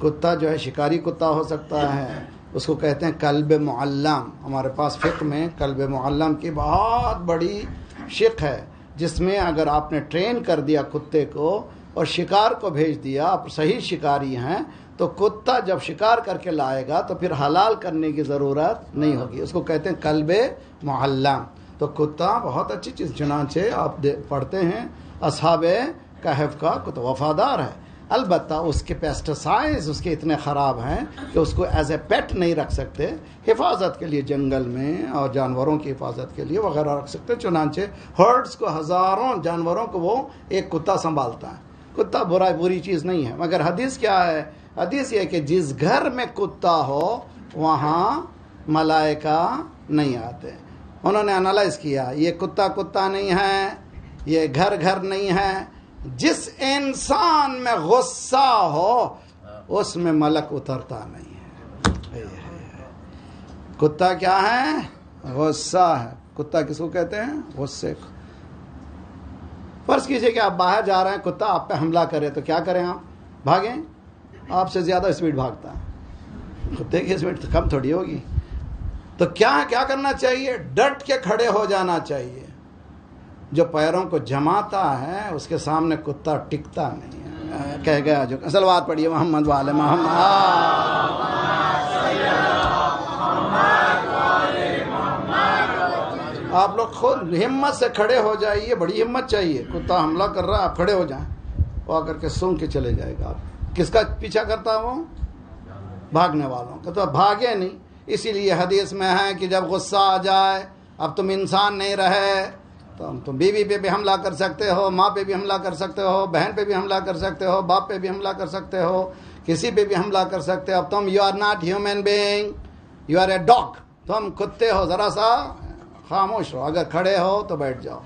कुत्ता जो है, शिकारी कुत्ता हो सकता है। उसको कहते हैं कल्ब मुअल्लम। हमारे पास फ़िक्र में कल्ब मुअल्लम की बहुत बड़ी शिक है, जिसमें अगर आपने ट्रेन कर दिया कुत्ते को और शिकार को भेज दिया, आप सही शिकारी हैं तो कुत्ता जब शिकार करके लाएगा तो फिर हलाल करने की ज़रूरत नहीं होगी। उसको कहते हैं कल्ब मुअल्लम। तो कुत्ता बहुत अच्छी चीज़ चुनाचे आप पढ़ते हैं, असहाब कहफ का कुत्ता वफादार है। अलबत्ता उसके पेस्टिसाइड्स उसके इतने ख़राब हैं कि उसको एज ए पेट नहीं रख सकते। हिफाजत के लिए जंगल में और जानवरों की हिफाजत के लिए वगैरह रख सकते चुनाचे हर्ड्स को हज़ारों जानवरों को वो एक कुत्ता संभालता है। कुत्ता बुरा, बुरी चीज़ नहीं है। मगर हदीस क्या है? हदीस ये कि जिस घर में कुत्ता हो, वहाँ मलाइका नहीं आते। उन्होंने एनालाइज किया, ये कुत्ता कुत्ता नहीं है, ये घर घर नहीं है, जिस इंसान में गुस्सा हो, उसमें मलक उतरता नहीं है। कुत्ता क्या है? गुस्सा है। कुत्ता किसको कहते हैं? गुस्से को। फ़र्ज़ कीजिए कि आप बाहर जा रहे हैं, कुत्ता आप पे हमला करे तो क्या करें आप? भागें? आपसे ज़्यादा स्पीड भागता है। कुत्ते की स्पीड तो कम थोड़ी होगी। तो क्या क्या करना चाहिए? डट के खड़े हो जाना चाहिए। जो पैरों को जमाता है, उसके सामने कुत्ता टिकता नहीं है। कह गया जो सलवात पढ़िए मोहम्मद वाले, मोहम्मद। आप लोग खुद हिम्मत से खड़े हो जाइए, बड़ी हिम्मत चाहिए। कुत्ता हमला कर रहा है, आप खड़े हो जाएँ। वो आकर के सुन के चले जाएगा। आप किसका पीछा करता वो? भागने वालों का। तो भागे नहीं। इसीलिए हदीस में है कि जब गुस्सा आ जाए, अब तुम इंसान नहीं रहे तो तुम बीवी पे भी हमला कर सकते हो, माँ पे भी हमला कर सकते हो, बहन पे भी हमला कर सकते हो, बाप पे भी हमला कर सकते हो, किसी पे भी हमला कर सकते हो। अब तुम you are not human being you are a dog तुम कुत्ते हो, जरा सा खामोश रहो। अगर खड़े हो तो बैठ जाओ।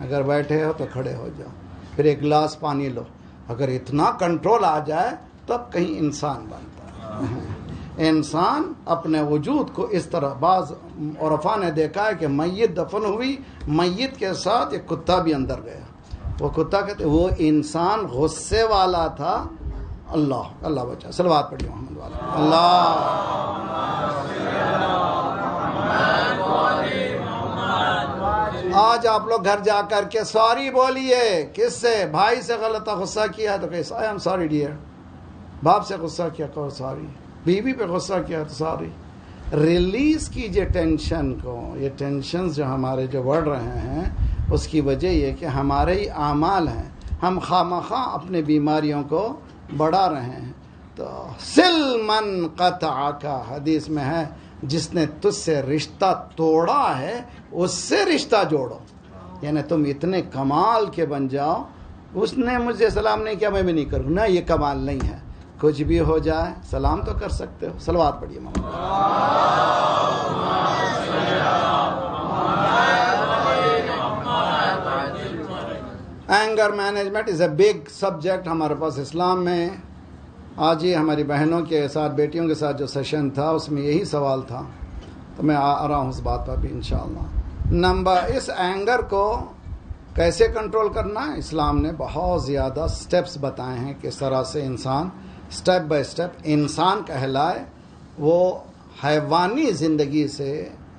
अगर बैठे हो तो खड़े हो जाओ। फिर एक गिलास पानी लो। अगर इतना कंट्रोल आ जाए, तब कहीं इंसान बनता है। इंसान अपने वजूद को इस तरह बाज औरफा ने देखा है कि मैत दफन हुई मैत के साथ एक कुत्ता भी अंदर गया। वो कुत्ता कहते, वो इंसान गुस्से वाला था। अल्लाह अल्लाह बचा। सलवात पढ़िए मोहम्मद वाला। अल्लाह। आज आप लोग घर जा कर के सॉरी बोलिए। किससे? भाई से गलत गुस्सा किया तो कैसे आई एम सॉरी डियर बाप से गुस्सा किया, कहो सॉरी बीवी पे गुस्सा किया तो सॉरी। रिलीज़ कीजिए टेंशन को। ये टेंशन जो हमारे जो बढ़ रहे हैं, उसकी वजह ये कि हमारे ही आमाल हैं। हम खाम खा अपने बीमारियों को बढ़ा रहे हैं। तो सिल मन कता का हदीस में है, जिसने तुझसे रिश्ता तोड़ा है, उससे रिश्ता जोड़ो। यानी तुम इतने कमाल के बन जाओ, उसने मुझे सलाम नहीं किया, मैं भी नहीं करूँ। ना, ये कमाल नहीं है। कुछ भी हो जाए सलाम तो कर सकते हो। सलवार पढ़िए anger management is a big subject हमारे पास इस्लाम में। आज ही हमारी बहनों के साथ बेटियों के साथ जो सेशन था उसमें यही सवाल था। तो मैं आ, रहा हूँ उस बात पर भी इंशाल्लाह। नंबर इस एंगर को कैसे कंट्रोल करना? है इस्लाम ने बहुत ज़्यादा स्टेप्स बताए हैं किस तरह से इंसान स्टेप बाय स्टेप इंसान कहलाए, वो हैवानी ज़िंदगी से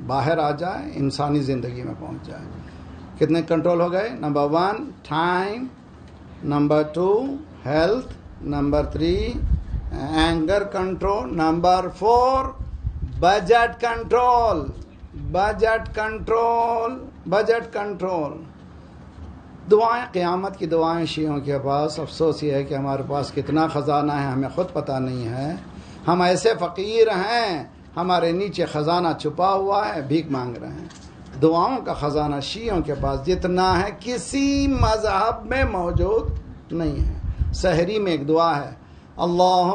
बाहर आ जाए, इंसानी ज़िंदगी में पहुँच जाए। कितने कंट्रोल हो गए? Number one time number two health number three anger control number four budget control budget control budget control दुआएँ, क़यामत की दुआएँ शियों के पास। अफसोस ये है कि हमारे पास कितना ख़जाना है, हमें खुद पता नहीं है। हम ऐसे फ़कीर हैं, हमारे नीचे ख़जाना छुपा हुआ है, भीख मांग रहे हैं। दुआओं का ख़जाना शियों के पास जितना है, किसी मज़हब में मौजूद नहीं है। सहरी में एक दुआ है अल्लाह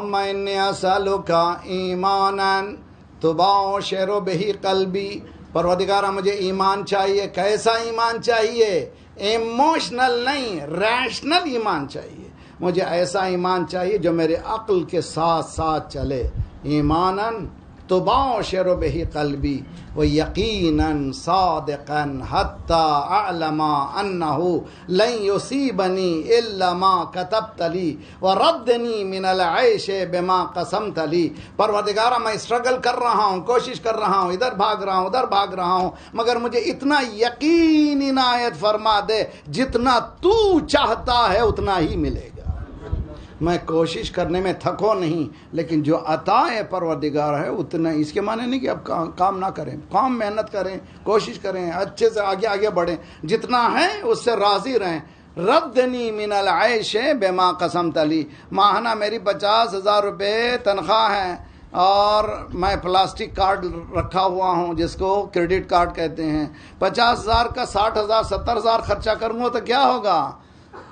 का ईमान तुबाओ शेरो बही कल्बी। परवदिगारा मुझे ईमान चाहिए, कैसा ईमान चाहिए? इमोशनल नहीं रैशनल ईमान चाहिए। मुझे ऐसा ईमान चाहिए जो मेरे अक्ल के साथ साथ चले। ईमानन तुबाओ शेरो बही कल्बी व यकीनन सादिकन हत्ता अलमा अन्नहु लन युसीबनी इल्ला मा कतबतली व रद्दनी मिनल ऐशे बिमा कसमतली। परवरदिगारा, मैं स्ट्रगल कर रहा हूँ, कोशिश कर रहा हूँ, इधर भाग रहा हूँ, उधर भाग रहा हूँ, मगर मुझे इतना यकीन इनायत फरमा दे जितना तू चाहता है उतना ही मिलेगा। मैं कोशिश करने में थको नहीं लेकिन जो अताए परवरदिगार है उतना इसके माने नहीं कि अब का, काम ना करें। काम मेहनत करें कोशिश करें अच्छे से आगे आगे बढ़ें। जितना है उससे राज़ी रहें। रद्दनी मिनल आयश बेमा कसम तली माहना मेरी पचास हज़ार रुपये तनख्वाह है और मैं प्लास्टिक कार्ड रखा हुआ हूँ जिसको क्रेडिट कार्ड कहते हैं। पचास हज़ार का साठ हज़ार सत्तर हज़ार खर्चा करूँगा तो क्या होगा?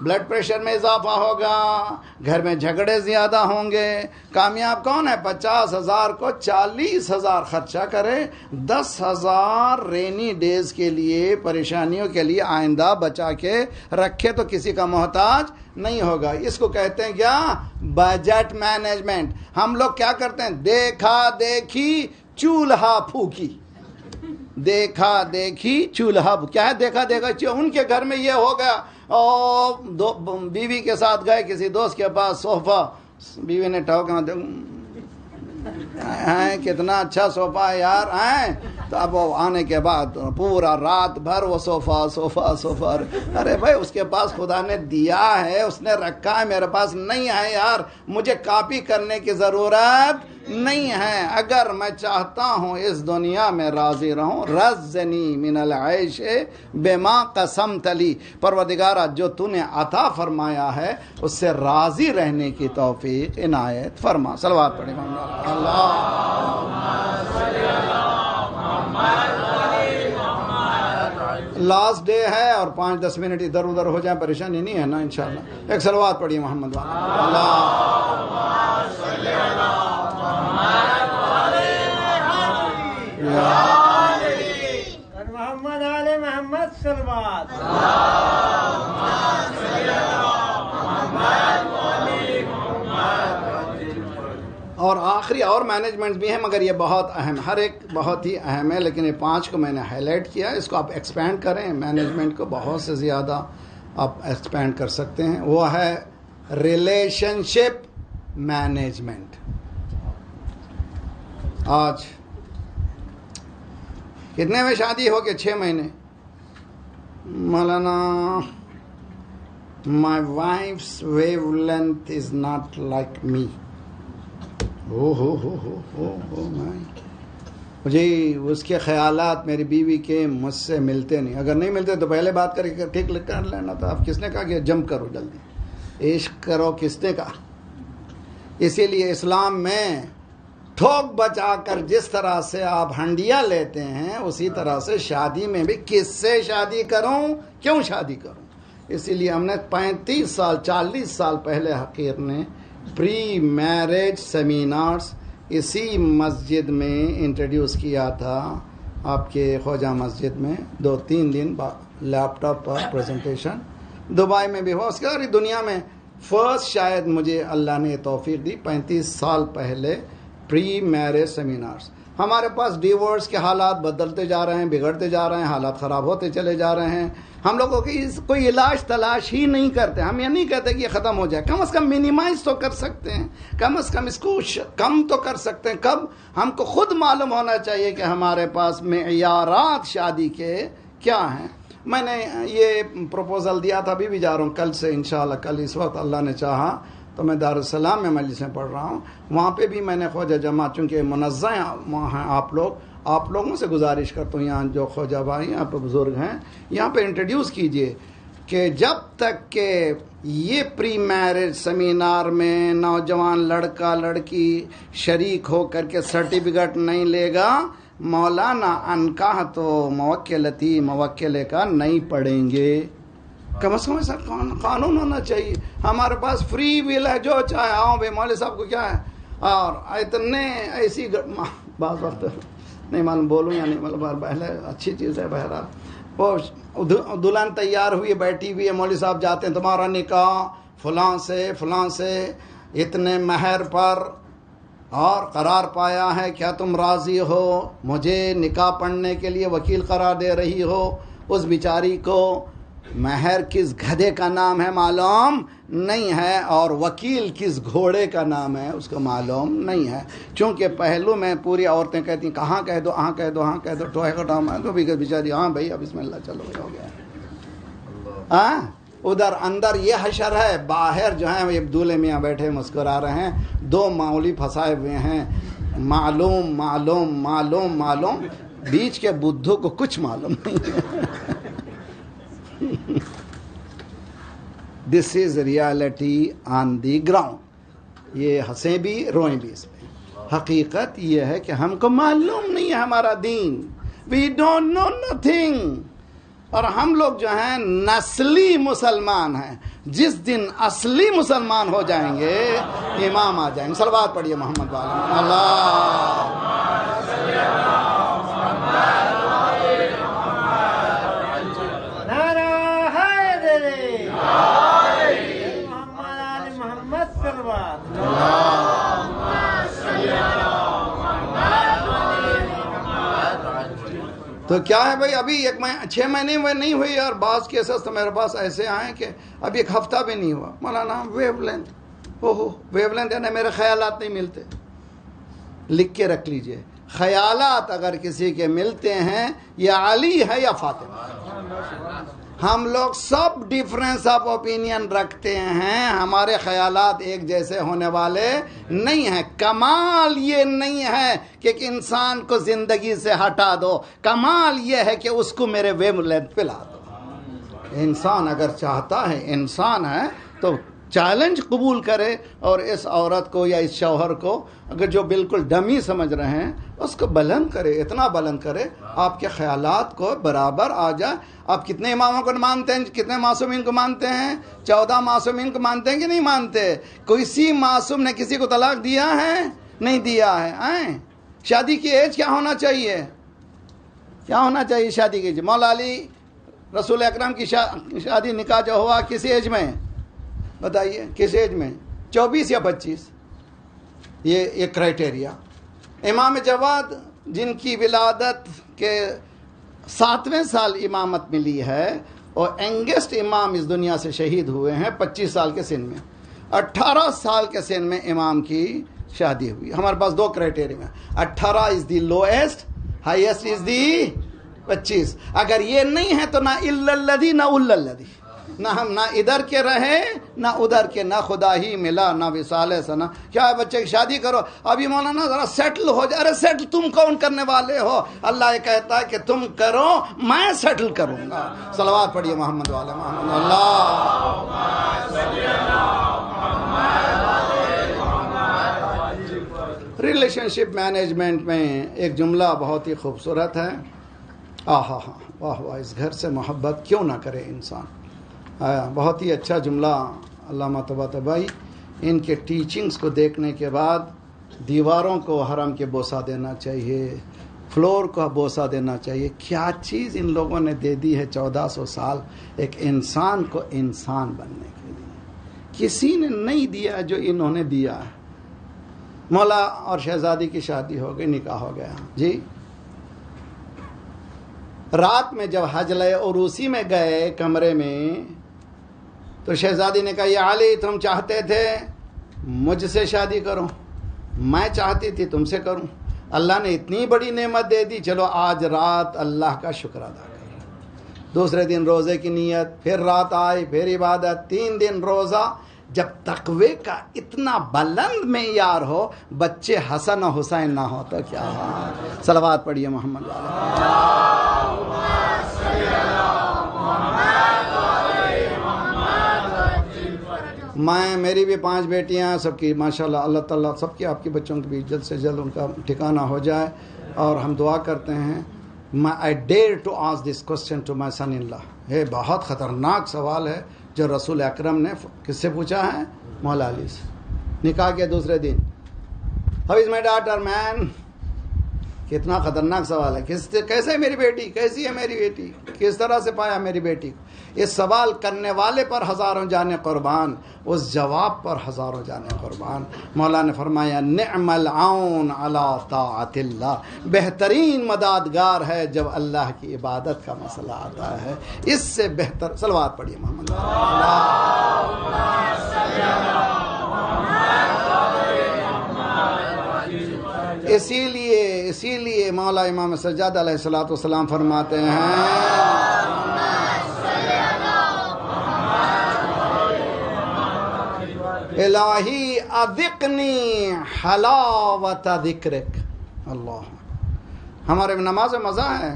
ब्लड प्रेशर में इजाफा होगा, घर में झगड़े ज़्यादा होंगे। कामयाब कौन है? पचास हज़ार को चालीस हज़ार खर्चा करे। दस हज़ार रेनी डेज़ के लिए, परेशानियों के लिए आइंदा बचा के रखे तो किसी का मोहताज नहीं होगा। इसको कहते हैं क्या? बजट मैनेजमेंट हम लोग क्या करते हैं? देखा देखी चूल्हा फूकी। देखा देखी चूल्हा क्या है देखा देखा? उनके घर में ये हो गया। और दो, बीवी के साथ गए किसी दोस्त के पास सोफा। बीवी ने ठोका हैं, कितना अच्छा सोफा है यार, हैं। तो अब आने के बाद पूरा रात भर वो सोफा सोफा सोफा। अरे भाई, उसके पास खुदा ने दिया है, उसने रखा है, मेरे पास नहीं है यार। मुझे कॉपी करने की ज़रूरत नहीं है। अगर मैं चाहता हूँ इस दुनिया में राज़ी रहूँ रजनी मिनल ऐश बेमा कसम तली परवदिगारा जो तूने अता फरमाया है, उससे राज़ी रहने की तौफीक इनायत फरमा। सलवार पढ़े। लास्ट डे है और पाँच दस मिनट इधर उधर हो जाए परेशानी नहीं है ना इंशाल्लाह। एक सलवार पढ़िए मोहम्मद मोहम्मद मोहम्मद सलवात। और आखिरी और मैनेजमेंट भी हैं, मगर ये बहुत अहम, हर एक बहुत ही अहम है, लेकिन ये पाँच को मैंने हाईलाइट किया इसको आप एक्सपेंड करें मैनेजमेंट को बहुत से ज़्यादा आप एक्सपेंड कर सकते हैं। वो है रिलेशनशिप मैनेजमेंट आज कितने में शादी हो गए छः महीने। मौलाना my wife's wavelength is not like me हो हो हो हो हो। हो मुझे उसके ख्यालात मेरी बीवी के मुझसे मिलते नहीं। अगर नहीं मिलते तो पहले बात करके ठीक कर लेना था। आप किसने कहा कि जम करो जल्दी? इश्क करो किसने कहा? इसीलिए इस्लाम में ठोक बचा कर जिस तरह से आप हंडिया लेते हैं उसी तरह से शादी में भी किससे शादी करूँ क्यों शादी करूँ? इसीलिए हमने 35 साल 40 साल पहले हकीर ने प्री मैरिज सेमिनार्स इसी मस्जिद में इंट्रोड्यूस किया था आपके ख्वाजा मस्जिद में। दो, तीन दिन लैपटॉप पर प्रेजेंटेशन दुबई में भी हुआ, उसके बाद दुनिया में। फ़र्स्ट शायद मुझे अल्लाह ने तोफ़ी दी, पैंतीस साल पहले प्री मैरिज सेमिनार्स हमारे पास डिवोर्स के हालात बदलते जा रहे हैं, बिगड़ते जा रहे हैं, हालात ख़राब होते चले जा रहे हैं। हम लोगों की इस कोई इलाज तलाश ही नहीं करते। हम ये नहीं कहते कि ये ख़त्म हो जाए। कम अज़ कम मिनिमाइज तो कर सकते हैं। कम अज़ कम इसको कम तो कर सकते हैं। कब? हमको खुद मालूम होना चाहिए कि हमारे पास मैारात शादी के क्या हैं। मैंने ये प्रपोज़ल दिया था, अभी भी जा रहा हूँ। कल से इन कल इस वक्त अल्लाह ने चाहा तो मैं दारुसलाम में मजलिस में पढ़ रहा हूँ। वहाँ पे भी मैंने ख्वाजा जमा चूँकि मुनज़ा वहाँ हैं आप लोग। आप लोगों से गुजारिश करता हूँ, यहाँ जो ख्वाजा भाई यहाँ पे बुज़ुर्ग हैं, यहाँ पे इंट्रोड्यूस कीजिए कि जब तक के ये प्री मैरिज सेमिनार में नौजवान लड़का, लड़की शरीक हो करके सर्टिफिकेट नहीं लेगा, मौलाना अनकाह तो मवक्लती मवक्ले का नहीं पढ़ेंगे। कम अज कम ऐसा कानून होना चाहिए। हमारे पास फ्री विल है, जो चाहे आओ भाई मौली साहब को क्या है? और इतने ऐसी बात वक्त नहीं मालूम, बोलूँ या नहीं मतलब पहले अच्छी चीज़ है बहरा वो दुल्हन तैयार हुई है, बैठी हुई है मौली साहब जाते हैं, तुम्हारा निकाह, फलां से फलां से, इतने महर पर, और करार पाया है, क्या तुम राज़ी हो? मुझे निकाह पढ़ने के लिए वकील करार दे रही हो, उस बिचारी को महर किस गधे का नाम है मालूम नहीं है और वकील किस घोड़े का नाम है उसको मालूम नहीं है। क्योंकि पहलू में पूरी औरतें कहती कहाँ कह दो हाँ कह दो हाँ कह दो, टोहे का टाइम है तो भी बेचारी हाँ भाई, अब इसमें अल्लाह चलो हो गया हाँ। उधर अंदर ये हशर है, बाहर जो है, ये दूल्हे मियाँ बैठे, मुस्कुरा रहे हैं, दो मामूली फंसाए हुए हैं। मालूम मालूम मालूम मालूम, बीच के बुद्धू को कुछ मालूम नहीं है। This is reality on the ground ये हंसे भी, रोएँ भी इसमें। हकीकत ये है कि हमको मालूम नहीं है हमारा दीन। वी डोंट नो नथिंग और हम लोग जो हैं, नस्ली मुसलमान हैं। जिस दिन असली मुसलमान हो जाएँगे, इमाम आ जाएँगे। सलवार पढ़िए मोहम्मद वाले। अल्लाह नारा हैदरी मोहम्मद आले मोहम्मद सलवात तो क्या है भाई, अभी एक महीना छः महीने में नहीं हुई और बास केसेस तो मेरे पास ऐसे आए कि अभी एक हफ़्ता भी नहीं हुआ। मौलाना वेव लेंथ ओहो है ना मेरे ख्याल नहीं मिलते। लिख के रख लीजिए। ख्याल अगर किसी के मिलते हैं, या अली है या फातिमा? हम लोग सब डिफरेंस ऑफ़ ओपिनियन रखते हैं। हमारे ख्यालात एक जैसे होने वाले नहीं हैं। कमाल ये नहीं है कि इंसान को ज़िंदगी से हटा दो। कमाल ये है कि उसको मेरे वेव लेंथ पिला दो। इंसान अगर चाहता है, इंसान है तो चैलेंज कबूल करे और इस औरत को या इस शौहर को अगर जो बिल्कुल डमी समझ रहे हैं उसको बुलंद करे इतना बुलंद करे आपके ख्यालात को बराबर आ जाए। आप कितने इमामों को मानते हैं कितने मासूमीन को मानते हैं? चौदह मासूमीन को मानते हैं कि नहीं मानते? किसी मासूम ने किसी को तलाक दिया है? नहीं दिया है। आए। शादी की एज क्या होना चाहिए? क्या होना चाहिए शादी की एज रसूल अकरम की शा, शादी निकाह जो हुआ किसी एज में? बताइए, किस एज में? चौबीस या पच्चीस? ये ये क्राइटेरिया इमाम जवाद, जिनकी विलादत के सातवें साल इमामत मिली है, और यंगेस्ट इमाम इस दुनिया से शहीद हुए हैं पच्चीस साल के सिन में। अट्ठारह साल के सिन में इमाम की शादी हुई। हमारे पास दो क्राइटेरिया अट्ठारह is the lowest highest is the पच्चीस। अगर ये नहीं है तो ना इल्लल्लदी ना उल्लल्लदी ना हम ना इधर के रहे, ना उधर के, ना खुदा ही मिला, ना विसाले सना। क्या है बच्चे की शादी करो। अभी मौलाना जरा सेटल हो जाए। अरे सेटल तुम कौन करने वाले हो? अल्लाह ये कहता है कि तुम करो, मैं सेटल करूँगा। सलवार पढ़िए मोहम्मद वाले, मोहम्मद रिलेशनशिप मैनेजमेंट में एक जुमला बहुत ही खूबसूरत है। आहा हा। वाह वाह, इस घर से मोहब्बत क्यों ना करे इंसान? बहुत ही अच्छा जुमला, अल्लामा तबा तबाई। इनके टीचिंग्स को देखने के बाद दीवारों को हरम के बोसा देना चाहिए, फ्लोर को बोसा देना चाहिए। क्या चीज़ इन लोगों ने दे दी है चौदह सौ साल एक इंसान को इंसान बनने के लिए? किसी ने नहीं दिया जो इन्होंने दिया है। मौला और शहजादी की शादी हो गई, निकाह हो गया। जी। रात में जब हज लय और उसी में गए कमरे में तो शहजादी ने कहा, ये आली, तुम चाहते थे, मुझसे शादी करो। मैं चाहती थी तुमसे करूँ। अल्लाह ने इतनी बड़ी नेमत दे दी। चलो, आज रात अल्लाह का शुक्र अदा करो। दूसरे दिन रोज़े की नीयत, फिर रात आई, फिर इबादत, तीन दिन रोजा। जब तकवे का इतना बुलंद मेयार हो, बच्चे हसन और हुसैन ना हो तो क्या सलवात पढ़िए मोहम्मद मैं मेरी भी पाँच बेटियाँ, सबकी माशाल्लाह, अल्लाह ताला सबकी आपके बच्चों के भी जल्द से जल्द उनका ठिकाना हो जाए और हम दुआ करते हैं। मैं I dare to ask this question to my son in ये बहुत ख़तरनाक सवाल है जो रसूल अकरम ने किससे पूछा है? मौला अली से। निकाह के दूसरे दिन। How is my daughter man कितना खतरनाक सवाल है। किस कैसे है मेरी बेटी? कैसी है मेरी बेटी? किस तरह से पाया मेरी बेटी इस सवाल करने वाले पर हज़ारों जाने कुर्बान, उस जवाब पर हज़ारों जाने कुर्बान। मौला ने फरमाया, नमल आउन अला बेहतरीन मददगार है जब अल्लाह की इबादत का मसला आता है। इससे बेहतर सलवार पढ़िए मोहम्मद। इसीलिए इसीलिए मौला इमाम सज्जाद सलाम फरमाते हैं, इलाही अदिकनी हलावत दिक्रिक अल्लाह। हमारे नमाज़ में मज़ा है।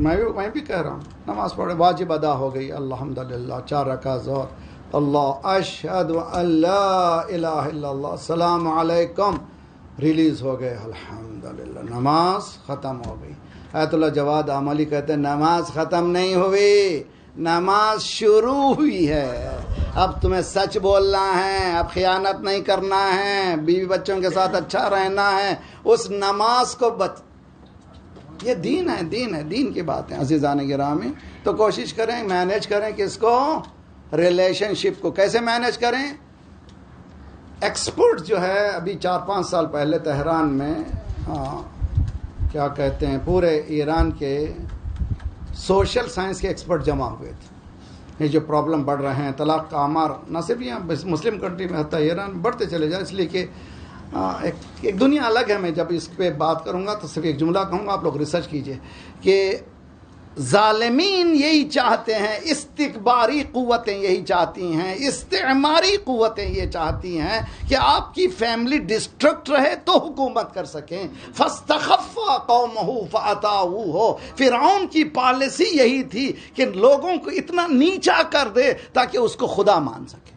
मैं भी मैं भी कह रहा हूँ, नमाज़ पढ़े वाजिब अदा हो गई। अल्हम्दुलिल्लाह, चार रका ज़ोर। अल्लाह, अशहद अल्लाह सलाम अलैकुम। रिलीज़ हो गए, अल्हम्दुलिल्लाह। नमाज़ ख़त्म हो गई। आयतुल्ला जवाद आमली कहते हैं, नमाज़ ख़त्म नहीं हुई। नमाज़ शुरू हुई है। अब तुम्हें सच बोलना है, अब खयानत नहीं करना है, बीवी बच्चों के साथ अच्छा रहना है, उस नमाज़ को बच ये दीन है दीन है, दीन की बात है। अजीजान गिरामी तो कोशिश करें, मैनेज करें किसको रिलेशनशिप को। कैसे मैनेज करें? एक्सपर्ट जो है अभी चार पाँच साल पहले तेहरान में आ, क्या कहते हैं पूरे ईरान के सोशल साइंस के एक्सपर्ट जमा हुए थे। ये जो प्रॉब्लम बढ़ रहे हैं तलाक का आमार न सिर्फ़ यहाँ मुस्लिम कंट्री में होता है ईरान बढ़ते चले जाए इसलिए कि एक एक दुनिया अलग है मैं जब इस पर बात करूँगा तो सिर्फ़ एक जुमला कहूँगा आप लोग रिसर्च कीजिए कि ालमीन यही चाहते हैं इस्तबारी क़वतें यही चाहती हैं, इस्तेमारी क़वतें ये चाहती हैं कि आपकी फैमिली डिस्ट्रक्ट रहे तो हुकूमत कर सकें। फस्तखफ़ा कौम हो फ़ाताऊ हो। फिर की पॉलिसी यही थी कि लोगों को इतना नीचा कर दे ताकि उसको खुदा मान सके।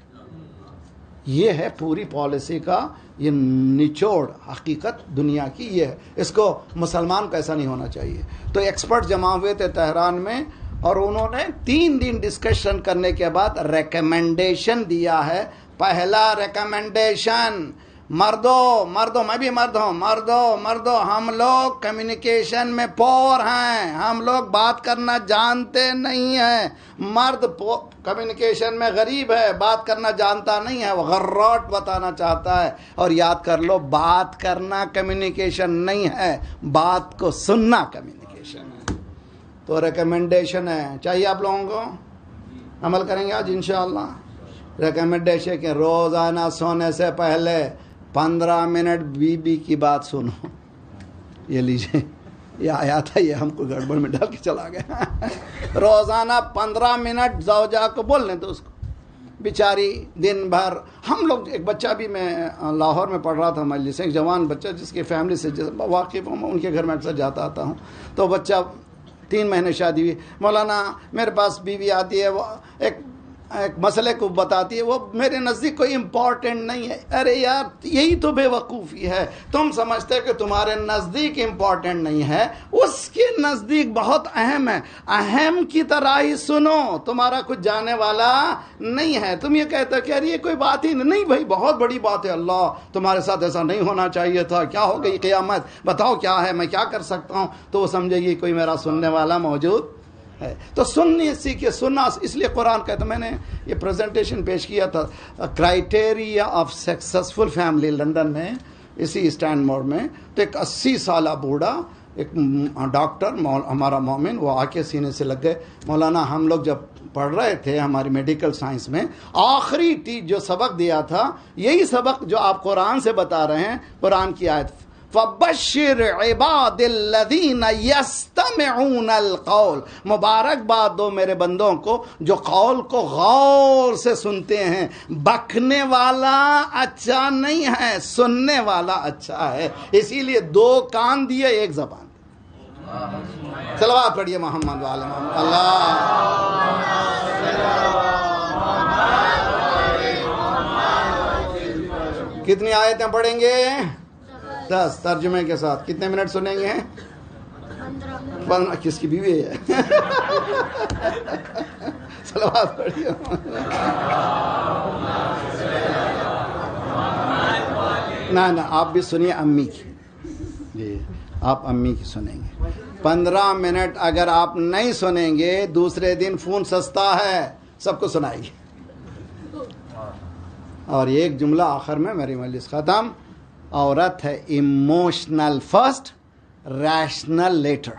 ये है पूरी पॉलिसी का ये निचोड़ हकीकत दुनिया की ये है। इसको मुसलमान को ऐसा नहीं होना चाहिए। तो एक्सपर्ट जमा हुए थे तेहरान में और उन्होंने तीन दिन डिस्कशन करने के बाद रेकमेंडेशन दिया है। पहला रिकमेंडेशन मर्दो मर्दो, मैं भी मर्द हूँ। मर्दो मर्दो, हम लोग कम्युनिकेशन में पोर हैं। हम लोग बात करना जानते नहीं हैं। मर्द कम्युनिकेशन में गरीब है, बात करना जानता नहीं है। वो गर्रोट बताना चाहता है। और याद कर लो, बात करना कम्युनिकेशन नहीं है। बात को सुनना कम्युनिकेशन है। तो रिकमेंडेशन है। चाहिए आप लोगों को? अमल करेंगे आज, इंशाल्लाह। रिकमेंडेशन के रोज़ाना सोने से पहले पंद्रह मिनट बीबी की बात सुनो। ये लीजिए। ये आया था, ये हमको गड़बड़ में डाल के चला गया। रोज़ाना पंद्रह मिनट जाओ को बोलने दो उसको। बेचारी दिन भर, हम लोग, एक बच्चा भी मैं लाहौर में पढ़ रहा था मजलिस से एक जवान बच्चा जिसकी फैमिली से वाकिफ हूँ उनके घर में अक्सर जाता आता हूँ। तो बच्चा, तीन महीने शादी हुई। मौलाना, मेरे पास बीवी आती है, वो एक एक मसले को बताती है, वो मेरे नज़दीक कोई इम्पोर्टेंट नहीं है। अरे यार, यही तो बेवकूफ़ी है। तुम समझते हो कि तुम्हारे नज़दीक इम्पोर्टेंट नहीं है, उसके नज़दीक बहुत अहम है। अहम की तरह ही सुनो, तुम्हारा कुछ जाने वाला नहीं है। तुम ये कहते हो कि अरे ये कोई बात ही नहीं, भाई, बहुत बड़ी बात है, अल्लाह, तुम्हारे साथ ऐसा नहीं होना चाहिए था। क्या हो गई क़यामत? बताओ क्या है, मैं क्या कर सकता हूँ? तो वो समझेगी, कोई मेरा सुनने वाला मौजूद है। तो सुनने सीखिए सुनना, इसलिए कुरान कहता मैंने ये प्रेजेंटेशन पेश किया था। Criteria of successful family London में, इसी स्टैंड मोड में तो एक अस्सी साल बूढ़ा, एक डॉक्टर हमारा मोमिन, वो आके सीने से लग गए। मौलाना, हम लोग जब पढ़ रहे थे हमारी मेडिकल साइंस में, आखिरी जो सबक दिया था, यही सबक जो आप कुरान से बता रहे हैं, कुरान की आयत कौल मुबारकबाद दो मेरे बंदों को जो कौल को गौर से सुनते हैं बकने वाला अच्छा नहीं है सुनने वाला अच्छा है इसीलिए दो कान दिए एक जबान चलवा पढ़िए मोहम्मद वाले अल्लाह कितनी आयतें पढ़ेंगे दस तर्जुमे के साथ। कितने मिनट सुनेंगे पंद्रह किसकी बीवी है? सलवार पढ़िए ना ना आप भी सुनिए अम्मी की। जी आप अम्मी की सुनेंगे। पंद्रह मिनट अगर आप नहीं सुनेंगे दूसरे दिन फ़ोन सस्ता है सबको सुनाएगी। और एक जुमला आखिर में मेरी मलिस ख़त्म। औरत है इमोशनल फ़र्स्ट रैशनल लेटर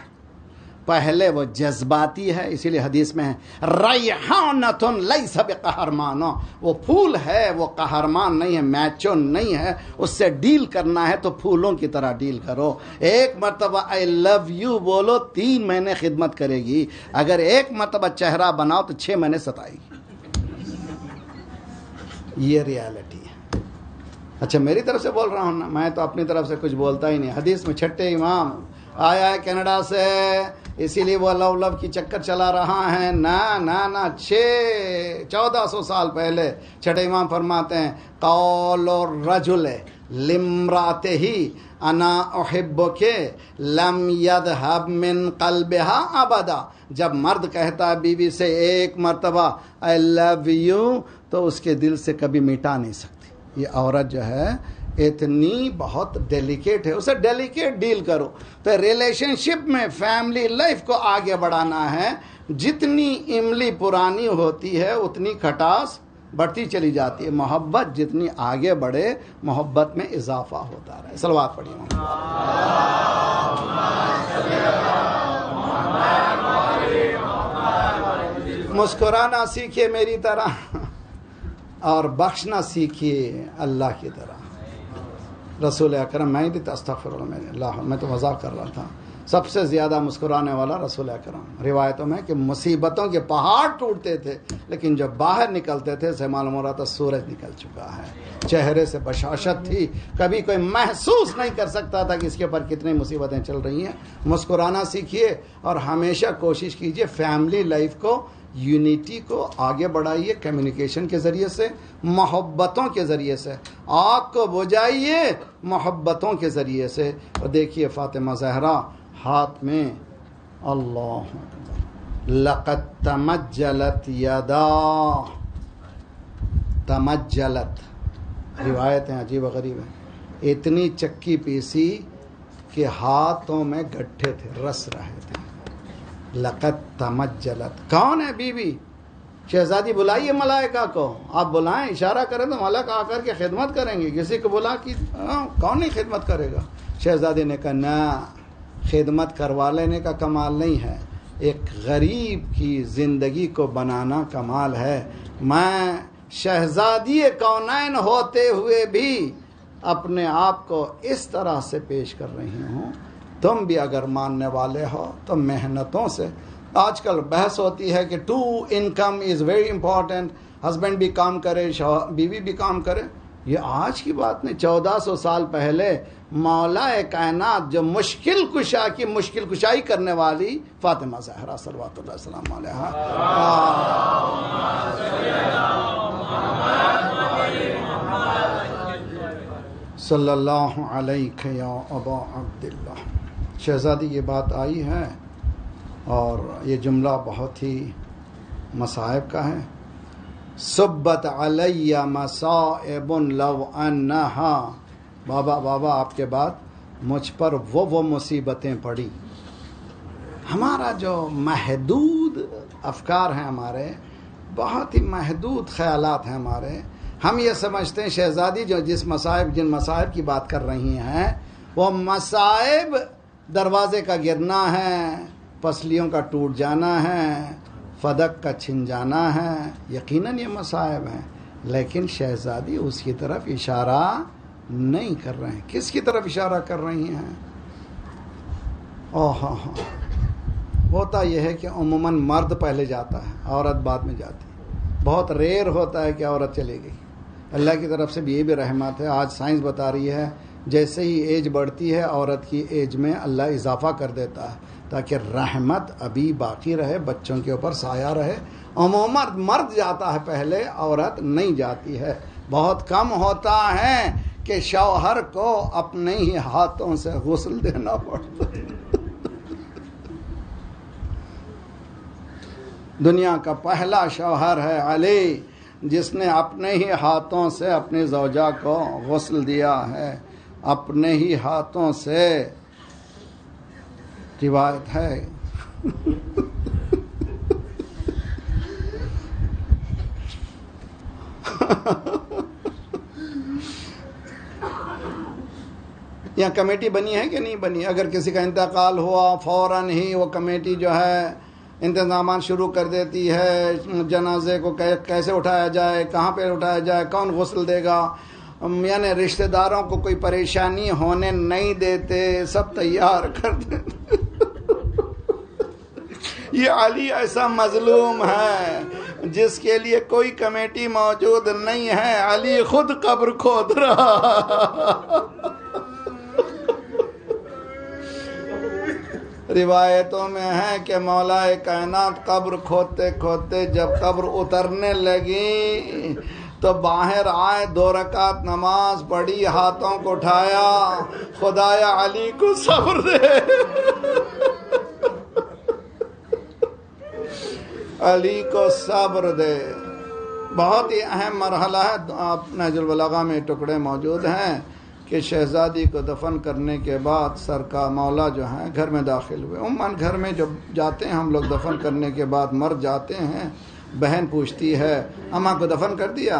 पहले वो जज्बाती है, इसीलिए हदीस में है, रैहानतुन लई सब कहरमानो वो फूल है, वो कहरमान नहीं है मैचो नहीं है, उससे डील करना है तो फूलों की तरह डील करो। एक मरतबा आई लव यू बोलो, तीन महीने खिदमत करेगी। अगर एक मरतबा चेहरा बनाओ तो छह महीने सताएगी। ये रियलिटी। अच्छा मेरी तरफ़ से बोल रहा हूँ ना, मैं तो अपनी तरफ़ से कुछ बोलता ही नहीं। हदीस में छठे इमाम, आया है कनाडा से, इसीलिए वो लव लव की चक्कर चला रहा है। ना ना ना, छे, चौदह सौ साल पहले छठे इमाम फरमाते हैं, कौल और रजुल लिमराते ही अना ओहिब के लम यद हब मिन कलबहा अबदा। जब मर्द कहता है, बीवी से एक मरतबा आई लव यू तो उसके दिल से कभी मिटा नहीं सकती। ये औरत जो है, इतनी बहुत डेलिकेट है, उसे डेलिकेट डील करो। तो रिलेशनशिप में फैमिली लाइफ को आगे बढ़ाना है। जितनी इमली पुरानी होती है, उतनी खटास बढ़ती चली जाती है। मोहब्बत जितनी आगे बढ़े, मोहब्बत में इजाफा होता रहे। सलवात पढ़िए। मुस्कुराना सीखिए मेरी तरह। और बख्शना सीखिए अल्लाह की तरह। रसूल अकरम, मैं भी तस्तफ़र अल्लाह, मैं तो मज़ाक कर रहा था। सबसे ज़्यादा मुस्कुराने वाला रसूल अकरम। रिवायतों में कि मुसीबतों के पहाड़ टूटते थे, लेकिन जब बाहर निकलते थे, से मालूम हो रहा था सूरज निकल चुका है। चेहरे से बशाशत थी। कभी कोई महसूस नहीं कर सकता था कि इसके ऊपर कितनी मुसीबतें चल रही हैं। मुस्कुराना सीखिए और हमेशा कोशिश कीजिए, फैमिली लाइफ को यूनिटी को आगे बढ़ाइए कम्युनिकेशन के ज़रिए से, मोहब्बतों के ज़रिए से, आग को बुझाइए मोहब्बतों के ज़रिए से। और देखिए फातिमा जहरा, हाथ में अल्लाह लक़त तमज्जलत यदा, तमज्जलत। रिवायतें अजीब गरीब है। इतनी चक्की पीसी कि हाथों में गड्ढे थे, रस रहे थे। लक़त तमज्जलत। कौन है बीबी शहजादी बुलाइए मलाइका को। आप बुलाएँ, इशारा करें तो मलक आकर के खिदमत करेंगे। किसी को बुला कि कौन नहीं खिदमत करेगा? शहजादी ने कहा, ना, खिदमत करवा लेने का कमाल नहीं है। एक गरीब की ज़िंदगी को बनाना कमाल है। मैं शहजादी कौनैन होते हुए भी अपने आप को इस तरह से पेश कर रही हूँ। तुम भी अगर मानने वाले हो तो मेहनतों से। आजकल बहस होती है कि two income is very important husband भी काम करे बीवी भी काम करे। ये आज की बात नहीं, चौदह सौ साल पहले मौला कायनात जो मुश्किल कुशा की मुश्किल कुशाई करने वाली फातिमा जहरा सलवातम सल्लल्लाहु अलैहि या अबा अब्दुल्ला शहजादी, ये बात आई है और ये जुमला बहुत ही मसायब का है। सुब्बत अलैया मसाइबुन लव अन्नहा बाबा बाबा, आपके बाद मुझ पर वो वो मुसीबतें पड़ी। हमारा जो महदूद अफकार हैं हमारे, बहुत ही महदूद ख्यालात हैं हमारे। हम ये समझते हैं, शहजादी जो जिस मसाइब जिन मसाइब की बात कर रही हैं, वो मसाइब दरवाजे का गिरना है, पसलियों का टूट जाना है, फदक का छिन जाना है, यकीनन ये मसायब हैं। लेकिन शहजादी उसकी तरफ़ इशारा नहीं कर रहे हैं। किसकी तरफ़ इशारा कर रही हैं? ओह होता यह है कि अमूमन मर्द पहले जाता है, औरत बाद में जाती है। बहुत रेयर होता है कि औरत चली गई। अल्लाह की तरफ़ से भी ये भी रहमत है। आज साइंस बता रही है जैसे ही एज बढ़ती है, औरत की एज में अल्लाह इजाफा कर देता है, ताकि रहमत अभी बाकी रहे, बच्चों के ऊपर साया रहे। अमूमन मर्द जाता है पहले, औरत नहीं जाती है। बहुत कम होता है कि शौहर को अपने ही हाथों से गुसल देना पड़ता है। दुनिया का पहला शौहर है अली, जिसने अपने ही हाथों से अपनी जौजा को गुसल दिया है। अपने ही हाथों से रिवायत है। यहाँ कमेटी बनी है कि नहीं बनी? अगर किसी का इंतकाल हुआ, फ़ौरन ही वो कमेटी जो है इंतज़ाम शुरू कर देती है। जनाजे को कैसे उठाया जाए, कहाँ पे उठाया जाए, कौन गसल देगा? यानी रिश्तेदारों को कोई परेशानी होने नहीं देते, सब तैयार कर देते। ये अली ऐसा मजलूम है, जिसके लिए कोई कमेटी मौजूद नहीं है। अली खुद कब्र खोद रहा। रिवायतों में है कि मौलाए कायनात कब्र खोदते खोदते जब कब्र उतरने लगी तो बाहर आए दो रकात नमाज़ पढ़ी, हाथों को उठाया। खुदाया अली को सब्र दे। अली को सब्र दे। बहुत ही अहम मरहला है। आप नजुलबलागा में टुकड़े मौजूद हैं कि शहजादी को दफन करने के बाद सर का मौला जो है, घर में दाखिल हुए। उमन घर में जब जाते हैं, हम लोग दफन करने के बाद मर जाते हैं। बहन पूछती है, अम्मा को दफन कर दिया?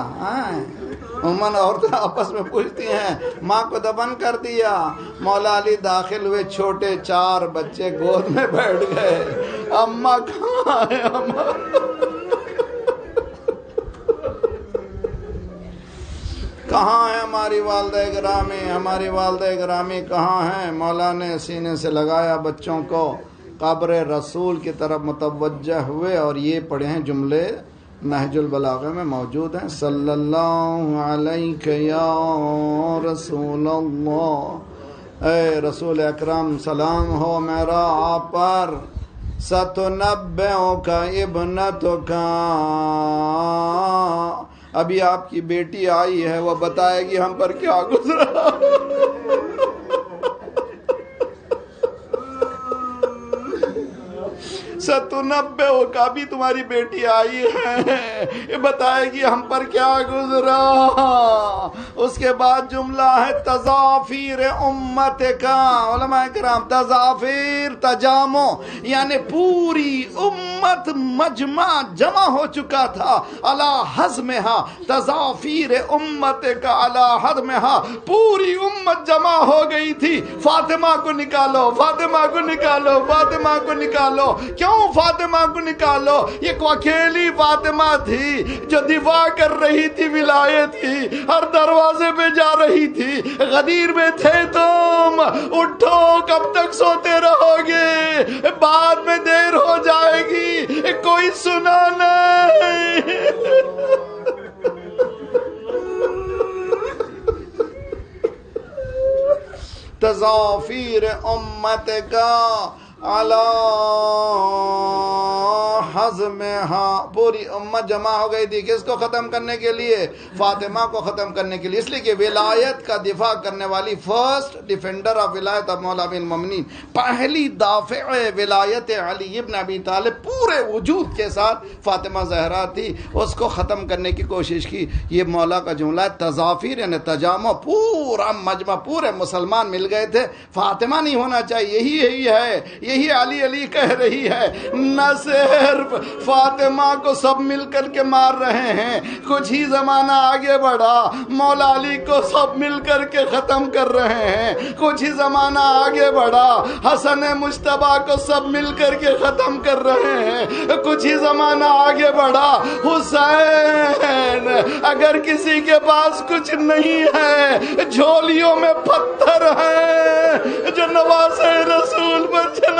उमन औरतें आपस में पूछती हैं, माँ को दफन कर दिया? मौला अली दाखिल हुए छोटे चार बच्चे गोद में बैठ गए। अम्मा कहाँ है, अम्मा? कहाँ है हमारी वालद ग्रामी? हमारी वालद ग्रामी कहाँ है? मौला ने सीने से लगाया बच्चों को। कब्र रसूल की तरफ़ मुतवज हुए और ये पढ़े हैं जुमले नहजुल बलागे में मौजूद हैं। सल्लल्लाहु अलैहि रसूल ए रसूल अकरम, सलाम हो मेरा आप पर। सतनब्बे का इब्नत का। अभी आपकी बेटी आई है, वो बताएगी हम पर क्या गुजरा। सतुनब्बे का भी तुम्हारी बेटी आई है। ये बताएगी हम पर क्या गुजरा। उसके बाद जुमला है, तजाफिर उम्मत का। कराम तजाफिर, तजामो, यानी पूरी उम्मत मजमा जमा हो चुका था। अला हज में हा, तजाफिर उम्मत का, अला हद में हा, पूरी उम्मत जमा हो गई थी। फातिमा को निकालो, फातिमा को निकालो, फातिमा को निकालो। क्यों फातिमा को निकालो? ये को अकेली फातिमा थी जो दिफा कर रही थी, विलायत की, हर दरवाजे पे जा रही थी। गदीर में थे तुम। उठो, कब तक सोते रहोगे? बाद में देर हो जाएगी। कोई सुना नहीं। तजाफिर उम्मत का हजम हाँ पूरी उम्मत जमा हो गई थी किसको ख़त्म करने के लिए? फातिमा को ख़त्म करने के लिए। इसलिए कि विलायत का दिफा करने वाली फ़र्स्ट डिफेंडर ऑफ़ विलायत अब मौला बिन ममनी, पहली दाफ़े विलायत अली इब्न अबी तालिब पूरे वजूद के साथ फातिमा जहरा थी। उसको ख़त्म करने की कोशिश की। ये मौला का जुमला तजाफिर, यानी तजामा, पूरा मजमा, पूरे मुसलमान मिल गए थे। फातिमा नहीं होना चाहिए, यही यही है। यही अली अली कह रही है, न सिर्फ़ फातिमा को सब मिलकर के मार रहे हैं, कुछ ही जमाना आगे बढ़ा, मौला अली को सब मिलकर के खत्म कर रहे हैं, कुछ ही जमाना आगे बढ़ा, हसन मुश्तबा को सब मिलकर के खत्म कर रहे हैं, कुछ ही जमाना आगे बढ़ा, हुसैन, अगर किसी के पास कुछ नहीं है, झोलियों में पत्थर है, जो नवाज़ रसूल पर चला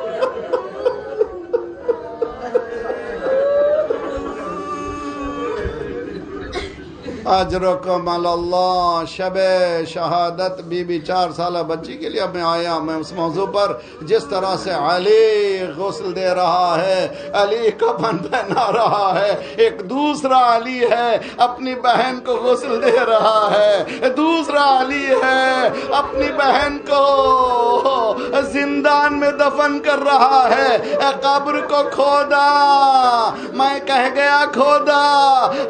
अजरकम अल्लाह शब शहादत, बीबी चार साल बच्ची के लिए मैं आया मैं उस मौजू पर, जिस तरह से अली गसल दे रहा है, अली कफन पहना रहा है, एक दूसरा अली है, अपनी बहन को गसल दे रहा है, दूसरा अली है, अपनी बहन को जिंदान में दफन कर रहा है कब्र को खोदा, मैं कह गया खोदा,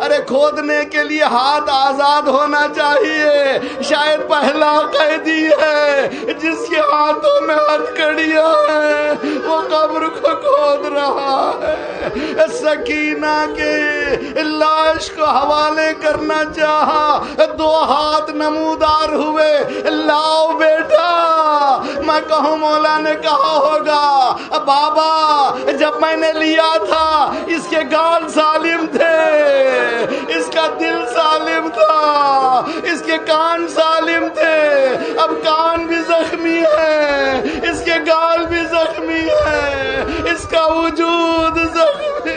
अरे खोदने के लिए हाथ आज़ाद होना चाहिए। शायद पहला कैदी है, जिसके हाथों में हथकड़िया है, वो कब्र को खोद रहा है। सकीना के लाश को हवाले करना चाहा, दो हाथ नमूदार हुए। लाओ बेटा, मैं कहूँ, मौला ने कहा होगा, बाबा, जब मैंने लिया था, इसके गाल सालिम थे, इसका दिल सालिम था इसके कान सालिम थे अब कान भी जख्मी है इसके गाल भी जख्मी है इसका वजूद जख्मी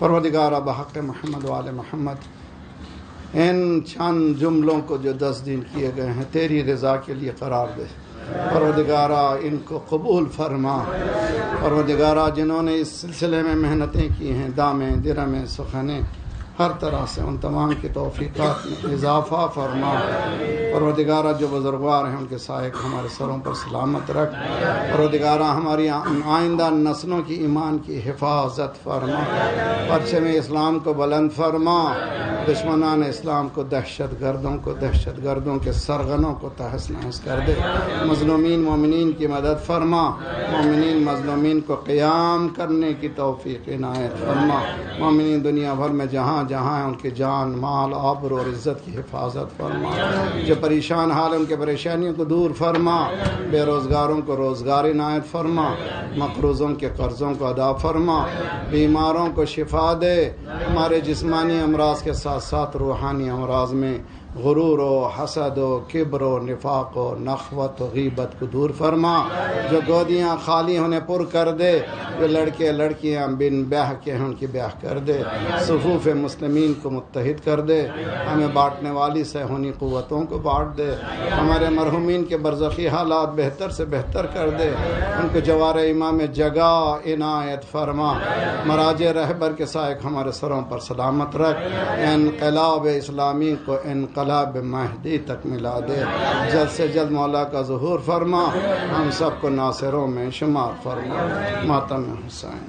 परवदिगार बहक मोहम्मद वाल मोहम्मद इन चंद जुमलों को जो दस दिन किए गए हैं तेरी रज़ा के लिए करार दे परवदिगारा इनको कबूल फरमा परवदिगारा जिन्होंने इस सिलसिले में मेहनतें की हैं दामें दिरमें सुखने हर तरह से उन तमाम की तोफ़ीक़ात में इजाफ़ा फरमा। परवदिगारा जो बुजुर्गवार हैं, उनके सहायक हमारे सरों पर सलामत रख। परवदिगारा हमारी आइंदा नस्लों की ईमान की हिफाजत फरमा। परचम इस्लाम को बुलंद फरमा। दुश्मनान इस्लाम को दहशत गर्दों को दहशत गर्दों के सरगनों को तहस नहस कर दे। मजलूमिन मोमिन की मदद फरमा। मोमिन मजलूमिन को क़याम करने की तोफ़ी इनायत फरमा। मोमिन दुनिया भर में जहाँ जहाँ हैं, उनके जान, माल, आबर और इज़्ज़त की हिफाजत फरमा। जो परेशान हाल उनके परेशानियों को दूर फरमा। बेरोज़गारों को रोज़गार इनायत फरमा। मकरूज़ों के कर्ज़ों को अदा फरमा। बीमारों को शिफा दे। हमारे जिसमानी अमराज के साथ साथ रूहानी अमराज में गुरूर, हसद, किब्र, निफाक, नखवत, गीबत को दूर फरमा। जो गोदियाँ खाली होने पुर कर दे। जो लड़के लड़कियाँ बिन ब्याह के हैं, उनकी ब्याह कर दे। सफूफ मुस्लिमीन को मुतहद कर दे। हमें बांटने वाली सहूनी क़वतों को बांट दे। हमारे मरहुमीन के बरज़ी हालात बेहतर से बेहतर कर दे। उनको जवार इमाम जगह इनायत फरमा। मराज रहबर के सायक हमारे सरों पर सलामत रख। इनकलाब इस्लामी को इनकलाब महदी तक मिला दे। जल्द से जल्द मौला का जहूर फरमा। हम सबको नासिरों में शुमार फरमा। मातम हुसैन.